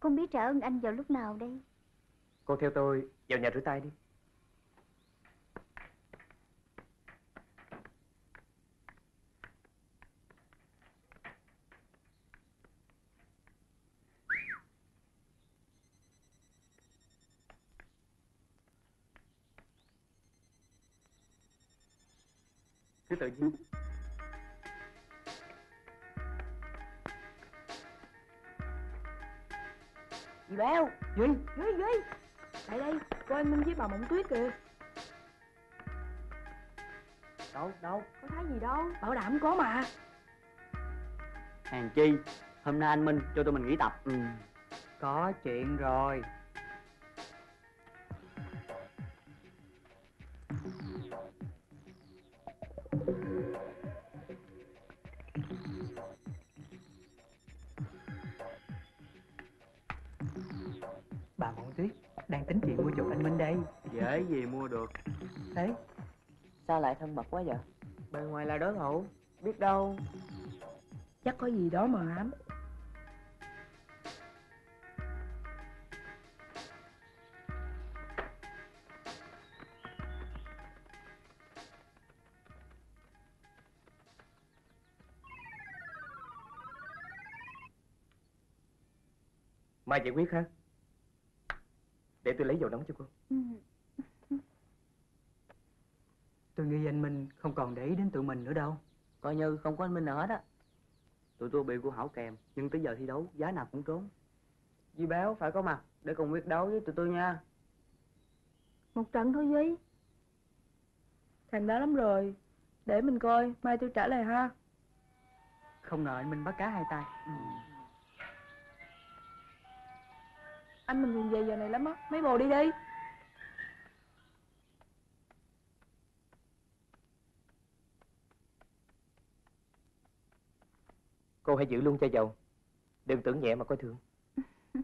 Không biết trả ơn anh vào lúc nào đây. Cô theo tôi vào nhà rửa tay đi Cứ tự nhiên Dì Béo. Duy. Duy, Duy. Lại đây, coi anh Minh với bà Mộng Tuyết kìa. Đâu, đâu Có thấy gì đâu. Bảo đảm có mà. Hàng chi Hôm nay anh Minh cho tụi mình nghỉ tập ừ. Có chuyện rồi Sao lại thân mật quá vậy? Bề ngoài là đối thủ. Biết đâu. Chắc có gì đó mà ám. Mai giải quyết ha Để tôi lấy dầu nóng cho cô. Ừ. Tôi nghĩ anh Minh không còn để ý đến tụi mình nữa đâu Coi như không có anh Minh nào hết á Tụi tôi bị cô Hảo kèm Nhưng tới giờ thi đấu giá nào cũng trốn Di Béo phải có mặt Để cùng quyết đấu với tụi tôi nha Một trận thôi Duy. Thèm đá lắm rồi. Để mình coi, mai tôi trả lời ha. Không ngờ anh Minh bắt cá hai tay. Anh mình về giờ này lắm á. Mấy bồ đi đi. Cô hãy giữ luôn cho giàu. Đừng tưởng nhẹ mà coi thường. (laughs)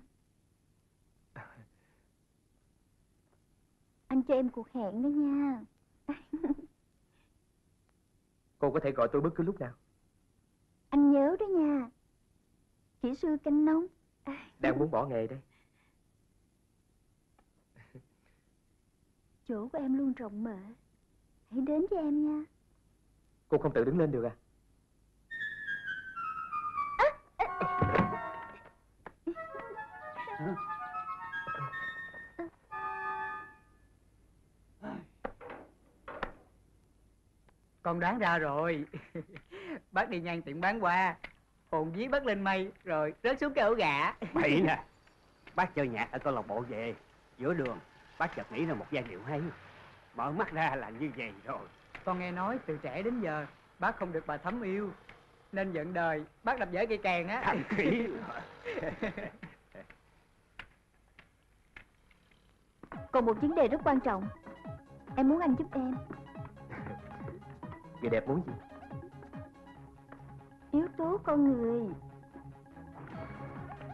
Anh cho em cuộc hẹn đó nha. (laughs) Cô có thể gọi tôi bất cứ lúc nào. Anh nhớ đó nha. Kỹ sư canh nông. (laughs) Đang muốn bỏ nghề đây. Chỗ của em luôn rộng mở. Hãy đến với em nha. Cô không tự đứng lên được à? Con đoán ra rồi. (laughs) bác đi ngang tiệm bán hoa. Hồn dí bác lên mây rồi rớt xuống cái ổ gà. (laughs) Bậy nè Bác chơi nhạc ở câu lạc bộ về Giữa đường Bác chợt nghĩ ra một giai điệu hay Mở mắt ra là như vậy rồi Con nghe nói từ trẻ đến giờ bác không được bà thấm yêu. Nên giận đời bác đập dở cây kèn á. Thằng khỉ. (laughs) Còn một vấn đề rất quan trọng. Em muốn anh giúp em. Người đẹp muốn gì? Yếu tố con người.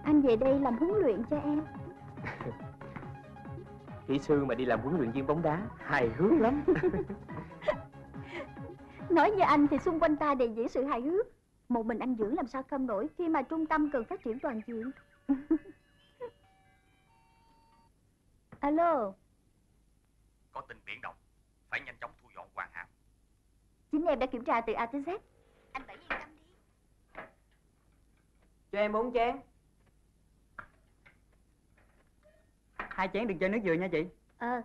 Anh về đây làm huấn luyện cho em. (laughs) Kỹ sư mà đi làm huấn luyện viên bóng đá hài hước lắm. (laughs) Nói với anh thì xung quanh ta đầy dẫy sự hài hước. Một mình anh dưỡng làm sao không nổi khi mà trung tâm cần phát triển toàn diện. (laughs) Alo, Có tin biển động, phải nhanh chóng thu dọn hoàn hảo. chính em đã kiểm tra từ A tới Z. Anh phải yên tâm đi. Cho em bốn chén. Hai chén đừng cho nước dừa nha chị. Ờ,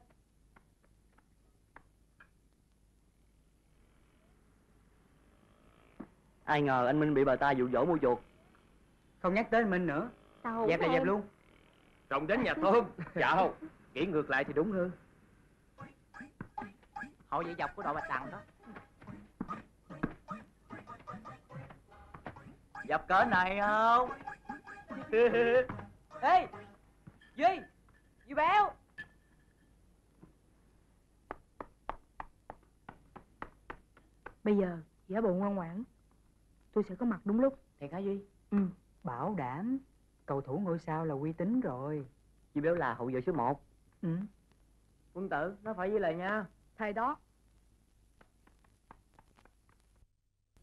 Ai ngờ anh Minh bị bà ta dụ dỗ mua chuột. Không nhắc tới anh Minh nữa. tao Dẹp là dẹp luôn. Rồng đến nhà (laughs) tôm. Chào. Nghĩ ngược lại thì đúng hơn. Hội dạy dọc của đội Bạch Đằng đó. Dập cỡ này không? (laughs) Ê! Duy! Duy béo! Bây giờ, giả bộ ngoan ngoãn. Tôi sẽ có mặt đúng lúc. Thiệt hả Duy? Ừ. Bảo đảm. Cầu thủ ngôi sao là uy tín rồi. Duy Béo là hậu vệ số 1. Ừ. Quân tử, nó phải với lời nha. Thầy đó.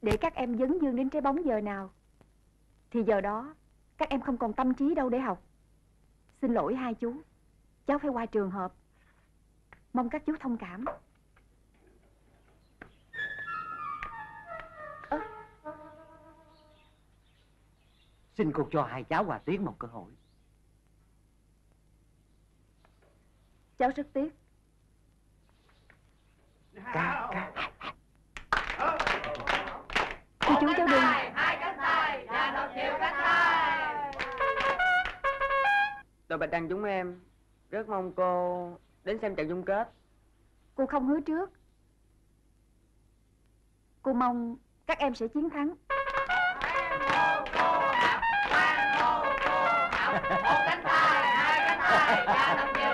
để các em dấn dương đến trái bóng giờ nào. Thì giờ đó, các em không còn tâm trí đâu để học. Xin lỗi hai chú, cháu phải qua trường hợp. Mong các chú thông cảm. Xin cô cho hai cháu Hòa Tiến một cơ hội. Cháu rất tiếc. Cô chú cháu đừng. Hai cánh tay và thật nhiều cánh tay. Đội Bạch Đằng chúng em rất mong cô đến xem trận chung kết. Cô không hứa trước. Cô mong các em sẽ chiến thắng. Một cánh tay, hai cánh tay và thật nhiều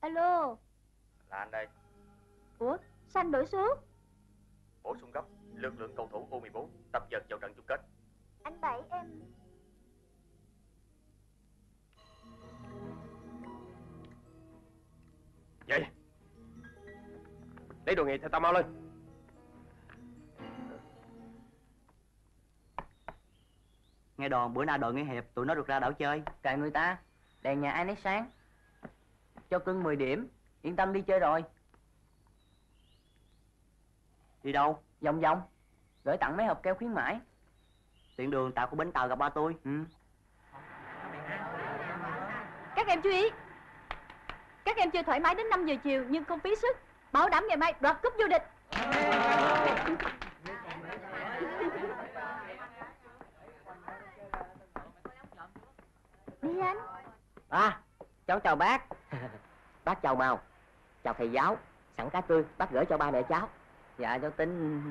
Alo, Là anh đây, ủa, sao anh đổi số? bổ sung gấp lực lượng cầu thủ U14 tập dần vào trận chung kết. Anh Bảy em... Vậy. Lấy đồ nghề theo tao mau lên. Nghe đồn bữa nay đội nghĩa hiệp tụi nó được ra đảo chơi. Kệ người ta, đèn nhà ai nấy sáng. Cho cưng 10 điểm, yên tâm đi chơi rồi. Đi đâu? Vòng vòng, gửi tặng mấy hộp keo khuyến mãi. Tiện đường tao của bến tàu gặp ba tôi. Ừ. Các em chú ý. Các em chơi thoải mái đến 5 giờ chiều nhưng không phí sức. Bảo đảm ngày mai đoạt cúp vô địch. Đi anh ba cháu chào bác. (laughs) Bác chào màu. Chào thầy giáo. Sẵn cá tươi bác gửi cho ba mẹ cháu. Dạ cháu tính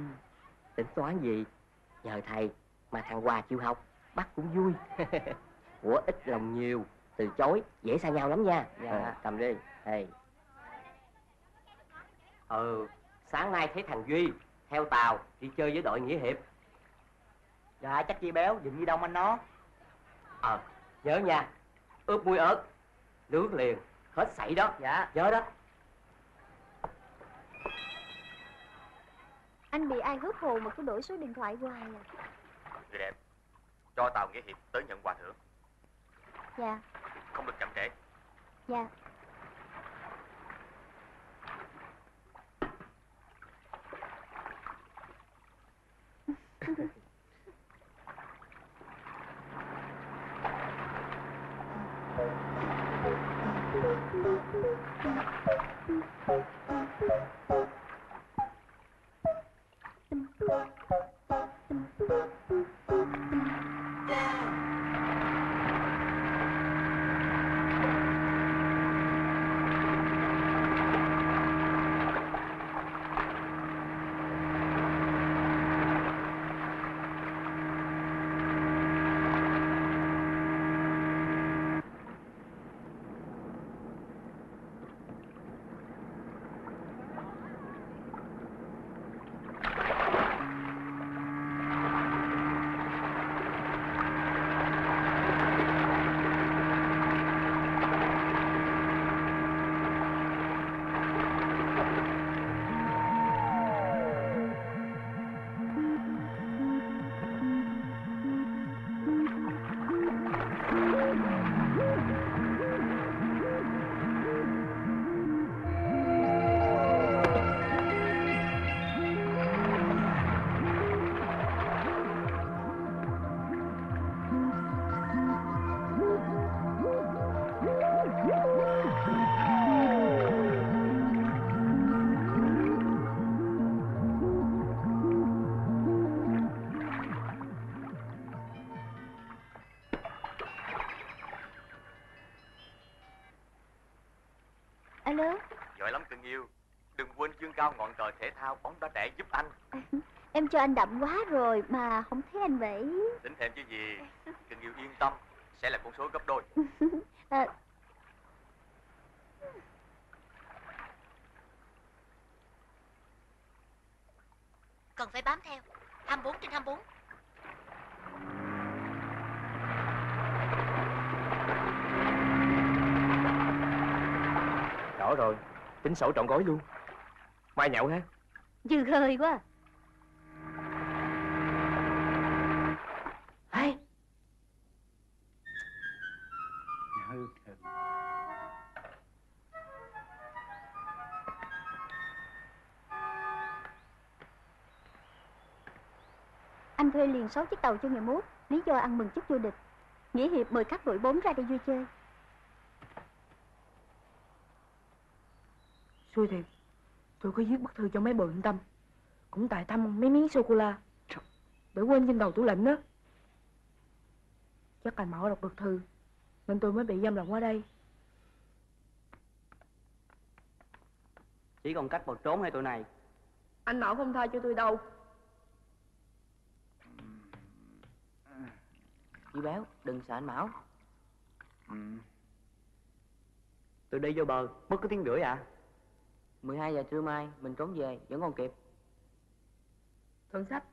tính toán gì? Nhờ thầy mà thằng hòa chịu học. Bác cũng vui. (laughs) Của ít lòng nhiều. Từ chối dễ xa nhau lắm nha. Dạ cầm đi. Thầy ừ sáng nay thấy thằng duy theo tàu đi chơi với đội nghĩa hiệp. Dạ chắc chi béo đừng đi đâu anh nó. Ờ nhớ nha. Ướp muối ớt nước liền. Hết sảy đó. Dạ. Nhớ đó. Anh bị ai hút hồn mà cứ đổi số điện thoại hoài à? Người đẹp Cho tàu nghĩa hiệp tới nhận quà thưởng. Dạ. Không được chậm trễ. Dạ (laughs) Alo Giỏi lắm cưng yêu. Đừng quên dương cao ngọn cờ thể thao bóng đá trẻ giúp anh. Em cho anh đậm quá rồi mà không thấy anh vậy Tính thêm chứ gì. Cưng yêu yên tâm Sẽ là con số gấp đôi. (laughs) À, Cần phải bám theo. 24 trên 24 Rõ rồi Tính sổ trọn gói luôn. Mai nhậu ha. Dư hơi quá. Hay Anh thuê liền 6 chiếc tàu cho ngày mốt, Lý do ăn mừng chức vô địch. Nghĩa hiệp mời các đội bốn ra đây vui chơi. Xui thiệt Tôi có viết bức thư cho mấy bồ yên tâm. Cũng tại thăm mấy miếng sô-cô-la Để quên trên đầu tủ lạnh đó. Chắc anh Mão đọc được thư Nên tôi mới bị giam lỏng ở đây. Chỉ còn cách bỏ trốn hai tụi này? Anh Mão không tha cho tôi đâu. Duy béo đừng sợ anh Mão. Ừ. Tôi đi vô bờ mất có tiếng rưỡi à 12 giờ trưa mai mình trốn về vẫn còn kịp. Thượng sách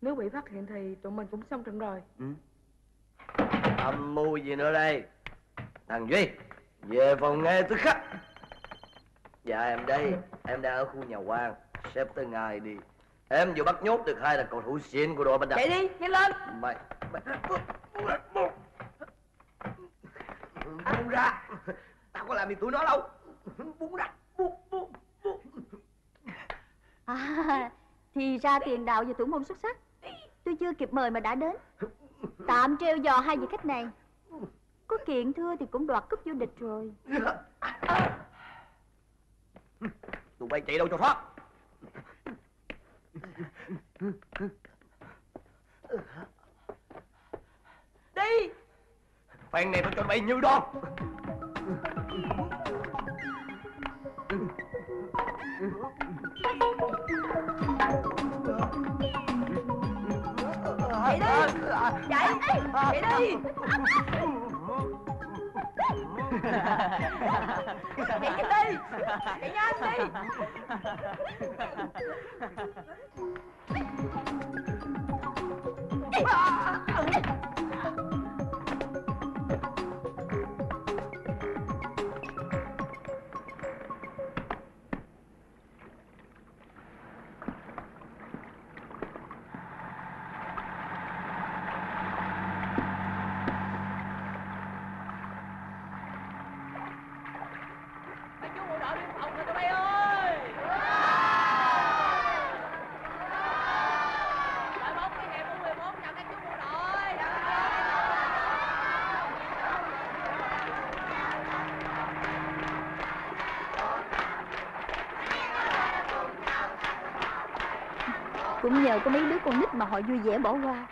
Nếu bị phát hiện thì tụi mình cũng xong trận rồi. Ừ. Âm mưu gì nữa đây? Thằng Duy Về phòng nghe tức khắc. Dạ em đây. Em đang ở khu nhà quan. Xếp tới ngày đi. Em vừa bắt nhốt được hai là cầu thủ xịn của đội Bạch Đằng Chạy đi, nhanh lên. Mày Mày Buông ra. Tao có làm gì tụi nó đâu. Buông ra À Thì ra tiền đạo và thủ môn xuất sắc. Tôi chưa kịp mời mà đã đến. Tạm treo dò hai vị khách này. Có kiện thưa thì cũng đoạt cúp vô địch rồi. Tụi bay chạy đâu cho thoát? Đi! Phan này tôi cho bay như đòn. Đi Chạy Chạy đi. Chạy nhanh đi Chạy nhanh đi. (laughs) Mấy Nhờ có mấy đứa con nít mà họ vui vẻ bỏ qua.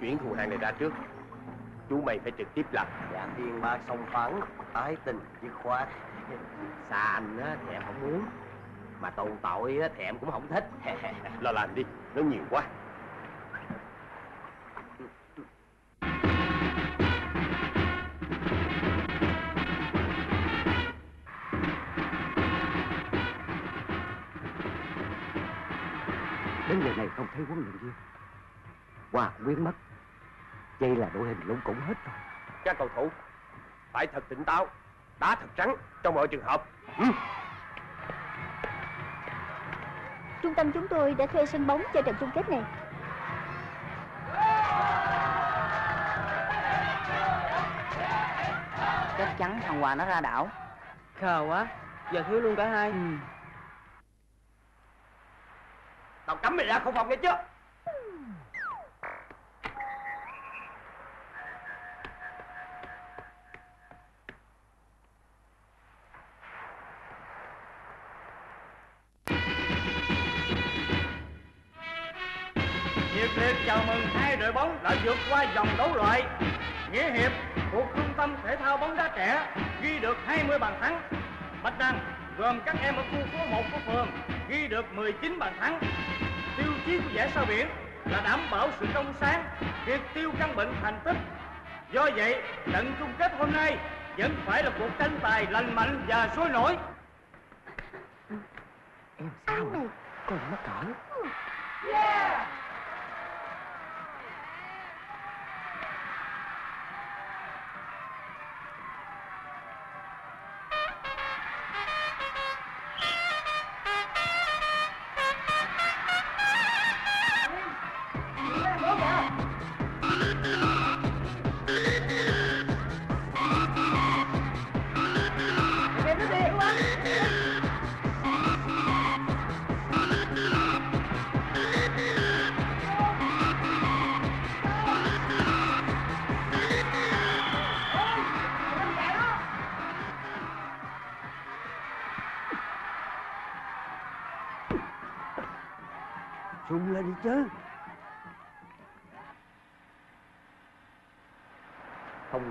Chuyển thù hàng này ra trước. Chú mày phải trực tiếp làm. Dạ thiên ba song phẳng. Ái tình dứt khoát. (laughs) Xa anh á thì em không muốn. Mà tù tội á thì em cũng không thích. (laughs) Lo làm đi, nó nhiều quá Hòa biến mất Đây là đội hình lũng củng hết rồi. Các cầu thủ Phải thật tỉnh táo Đá thật trắng trong mọi trường hợp. Ừ. Trung tâm chúng tôi đã thuê sân bóng cho trận chung kết này. Chắc chắn thằng Hòa nó ra đảo. Khờ quá Giờ thiếu luôn cả hai. Tao cấm mày ra không phòng nghe chưa vượt qua vòng đấu loại. Nghĩa hiệp thuộc trung tâm thể thao bóng đá trẻ ghi được 20 bàn thắng. Bạch đăng gồm các em ở khu phố 1 của phường ghi được 19 bàn thắng. Tiêu chí của giải sao biển là đảm bảo sự trong sáng triệt tiêu căn bệnh thành tích. Do vậy trận chung kết hôm nay vẫn phải là cuộc tranh tài lành mạnh và sôi nổi. Em sao này Còn mắc cỡ. Sung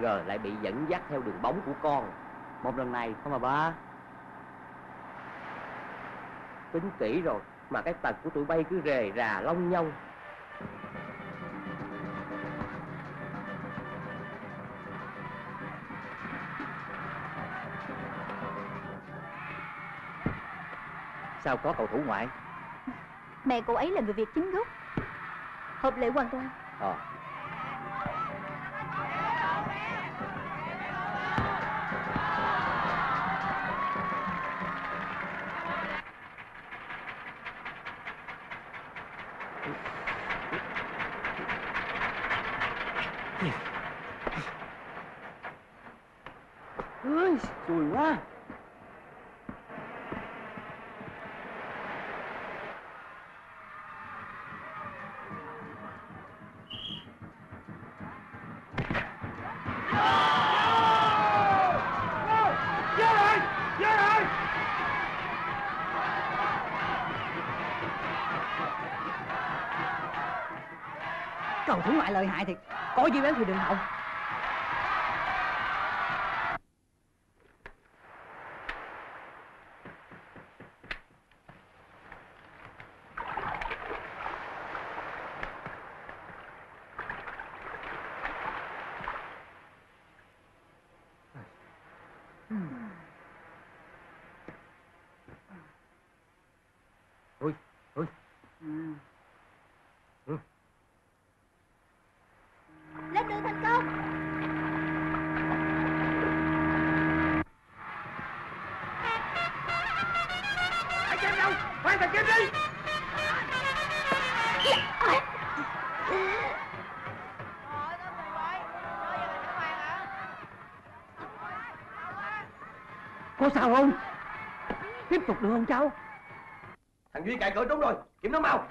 ngờ lại bị dẫn dắt theo đường bóng của con. Một lần này không mà ba. Tính kỹ rồi Mà cái tật của tụi bay cứ rề rà long nhông Sao có cầu thủ ngoại? Mẹ cô ấy là người Việt chính gốc. Hợp lệ hoàn toàn. Ờ. Ơi, cầu lợi hại thì có gì béo thì đừng hỏng sao không? Tiếp tục được không cháu? Thằng Duy cài cửa trốn rồi, kiếm nó mau.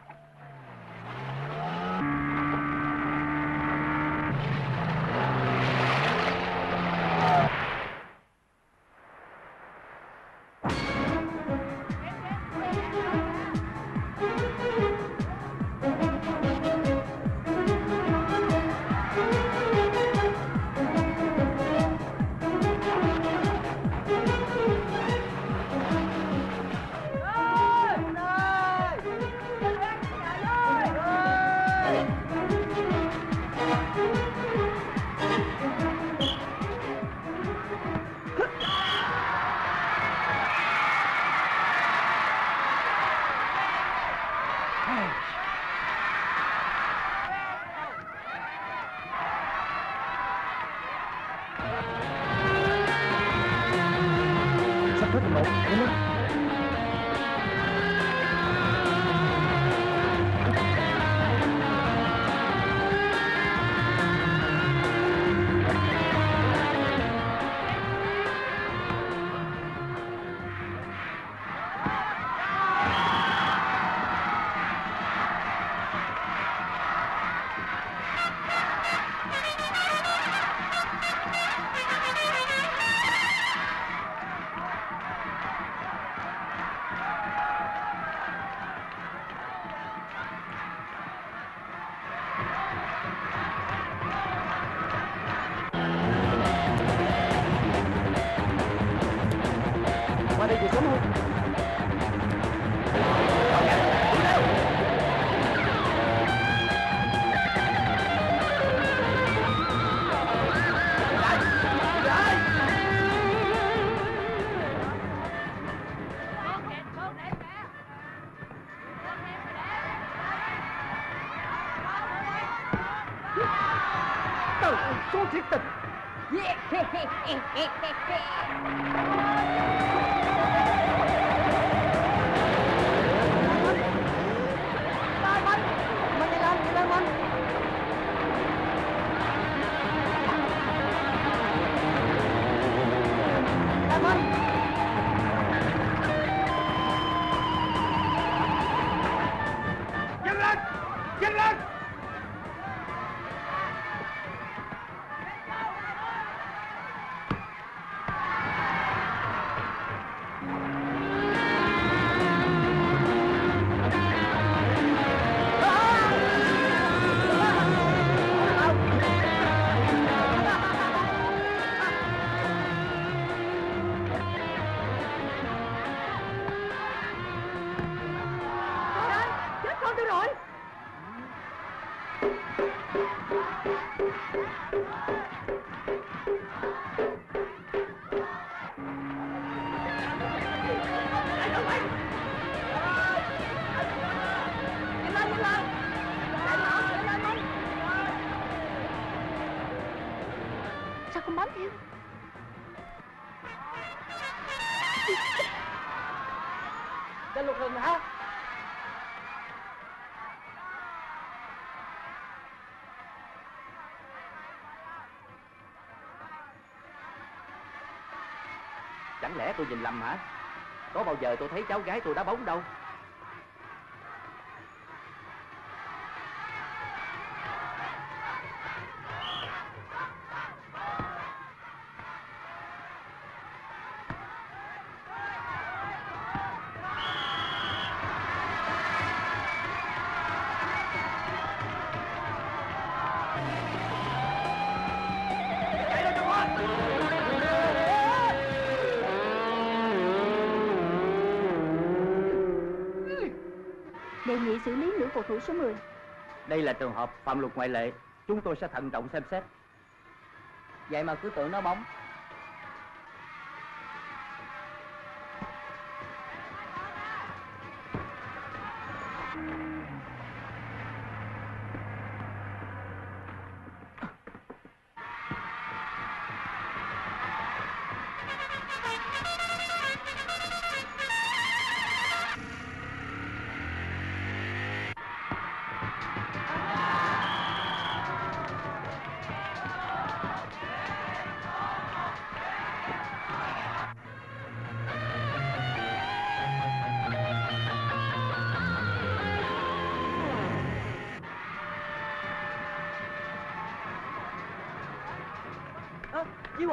Lẽ tôi nhìn lầm hả? Có bao giờ tôi thấy cháu gái tôi đá bóng đâu lý số 10 Đây là trường hợp phạm luật ngoại lệ, chúng tôi sẽ thận trọng xem xét. Vậy mà cứ tưởng nó bóng.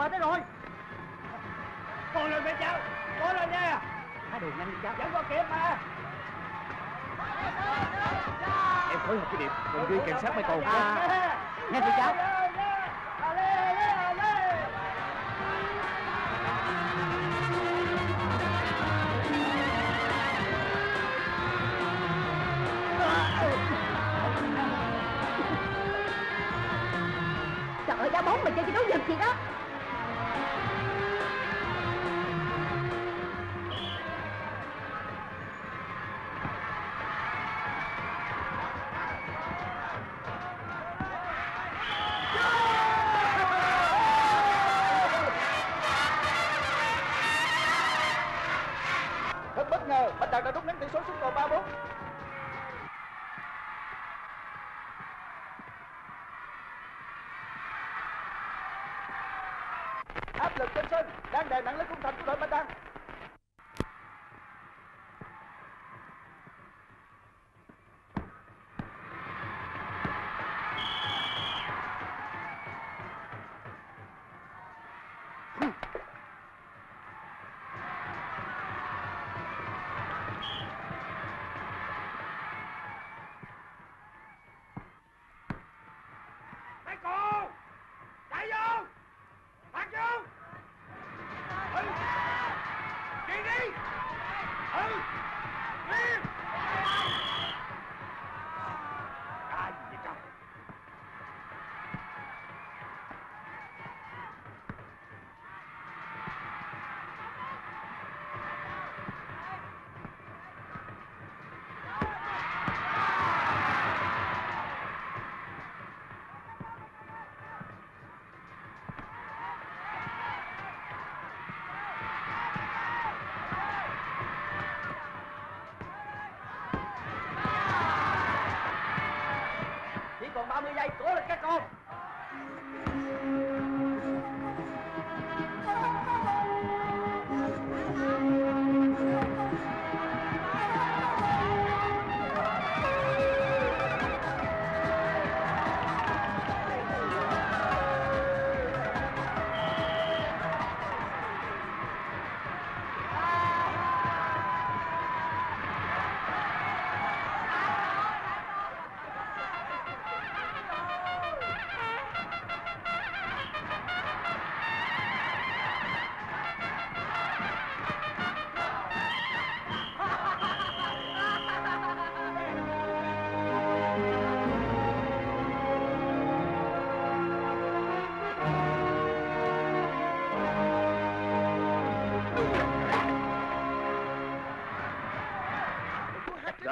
Hòa tới rồi. Con lên mẹ cháu Con lên nha. Hai đồ nhanh đi cháu Vẫn còn kịp mà. Em phối hợp với Điệp Còn ghi cảnh sát mấy con À, nghe tụi cháu Trời ơi đá bóng mà chơi cái đấu vật gì đó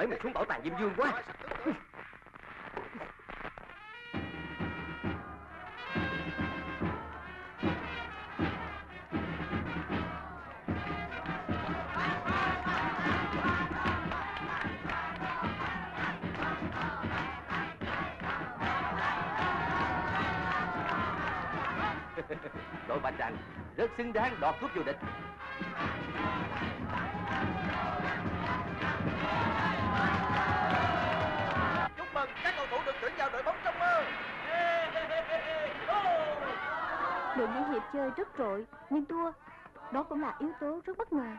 Gửi mình xuống bảo tàng Diêm Dương quá đội Bạch Đằng rất xứng đáng đoạt cúp vô địch. Nhưng thua Đó cũng là yếu tố rất bất ngờ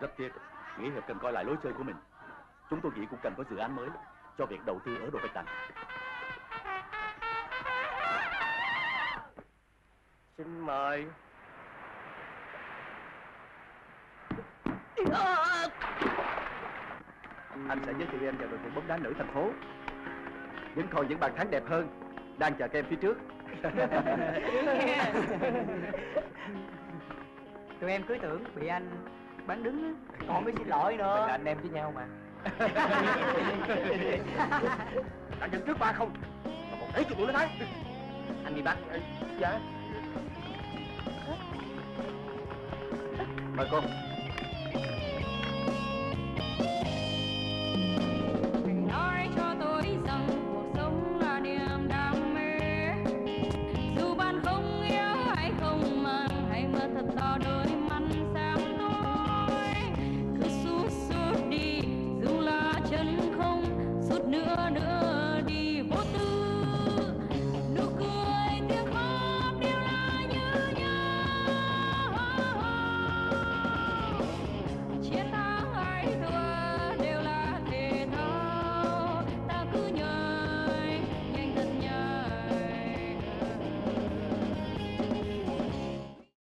Rất tiếc, Nghĩa Hiệp cần coi lại lối chơi của mình. Chúng tôi nghĩ cũng cần có dự án mới cho việc đầu tư ở đội Bạch Đằng. Xin mời anh sẽ giới thiệu em vào đội tuyển bóng đá nữ thành phố. Vẫn còn những bàn thắng đẹp hơn đang chờ các em phía trước. (laughs) Tụi em cứ tưởng bị anh bán đứng á. Còn mới xin lỗi nữa. Mình là anh em với nhau mà. đã dẫn trước ba không mà còn cho tụi nó thắng Anh bị bắt. dạ Mời cô.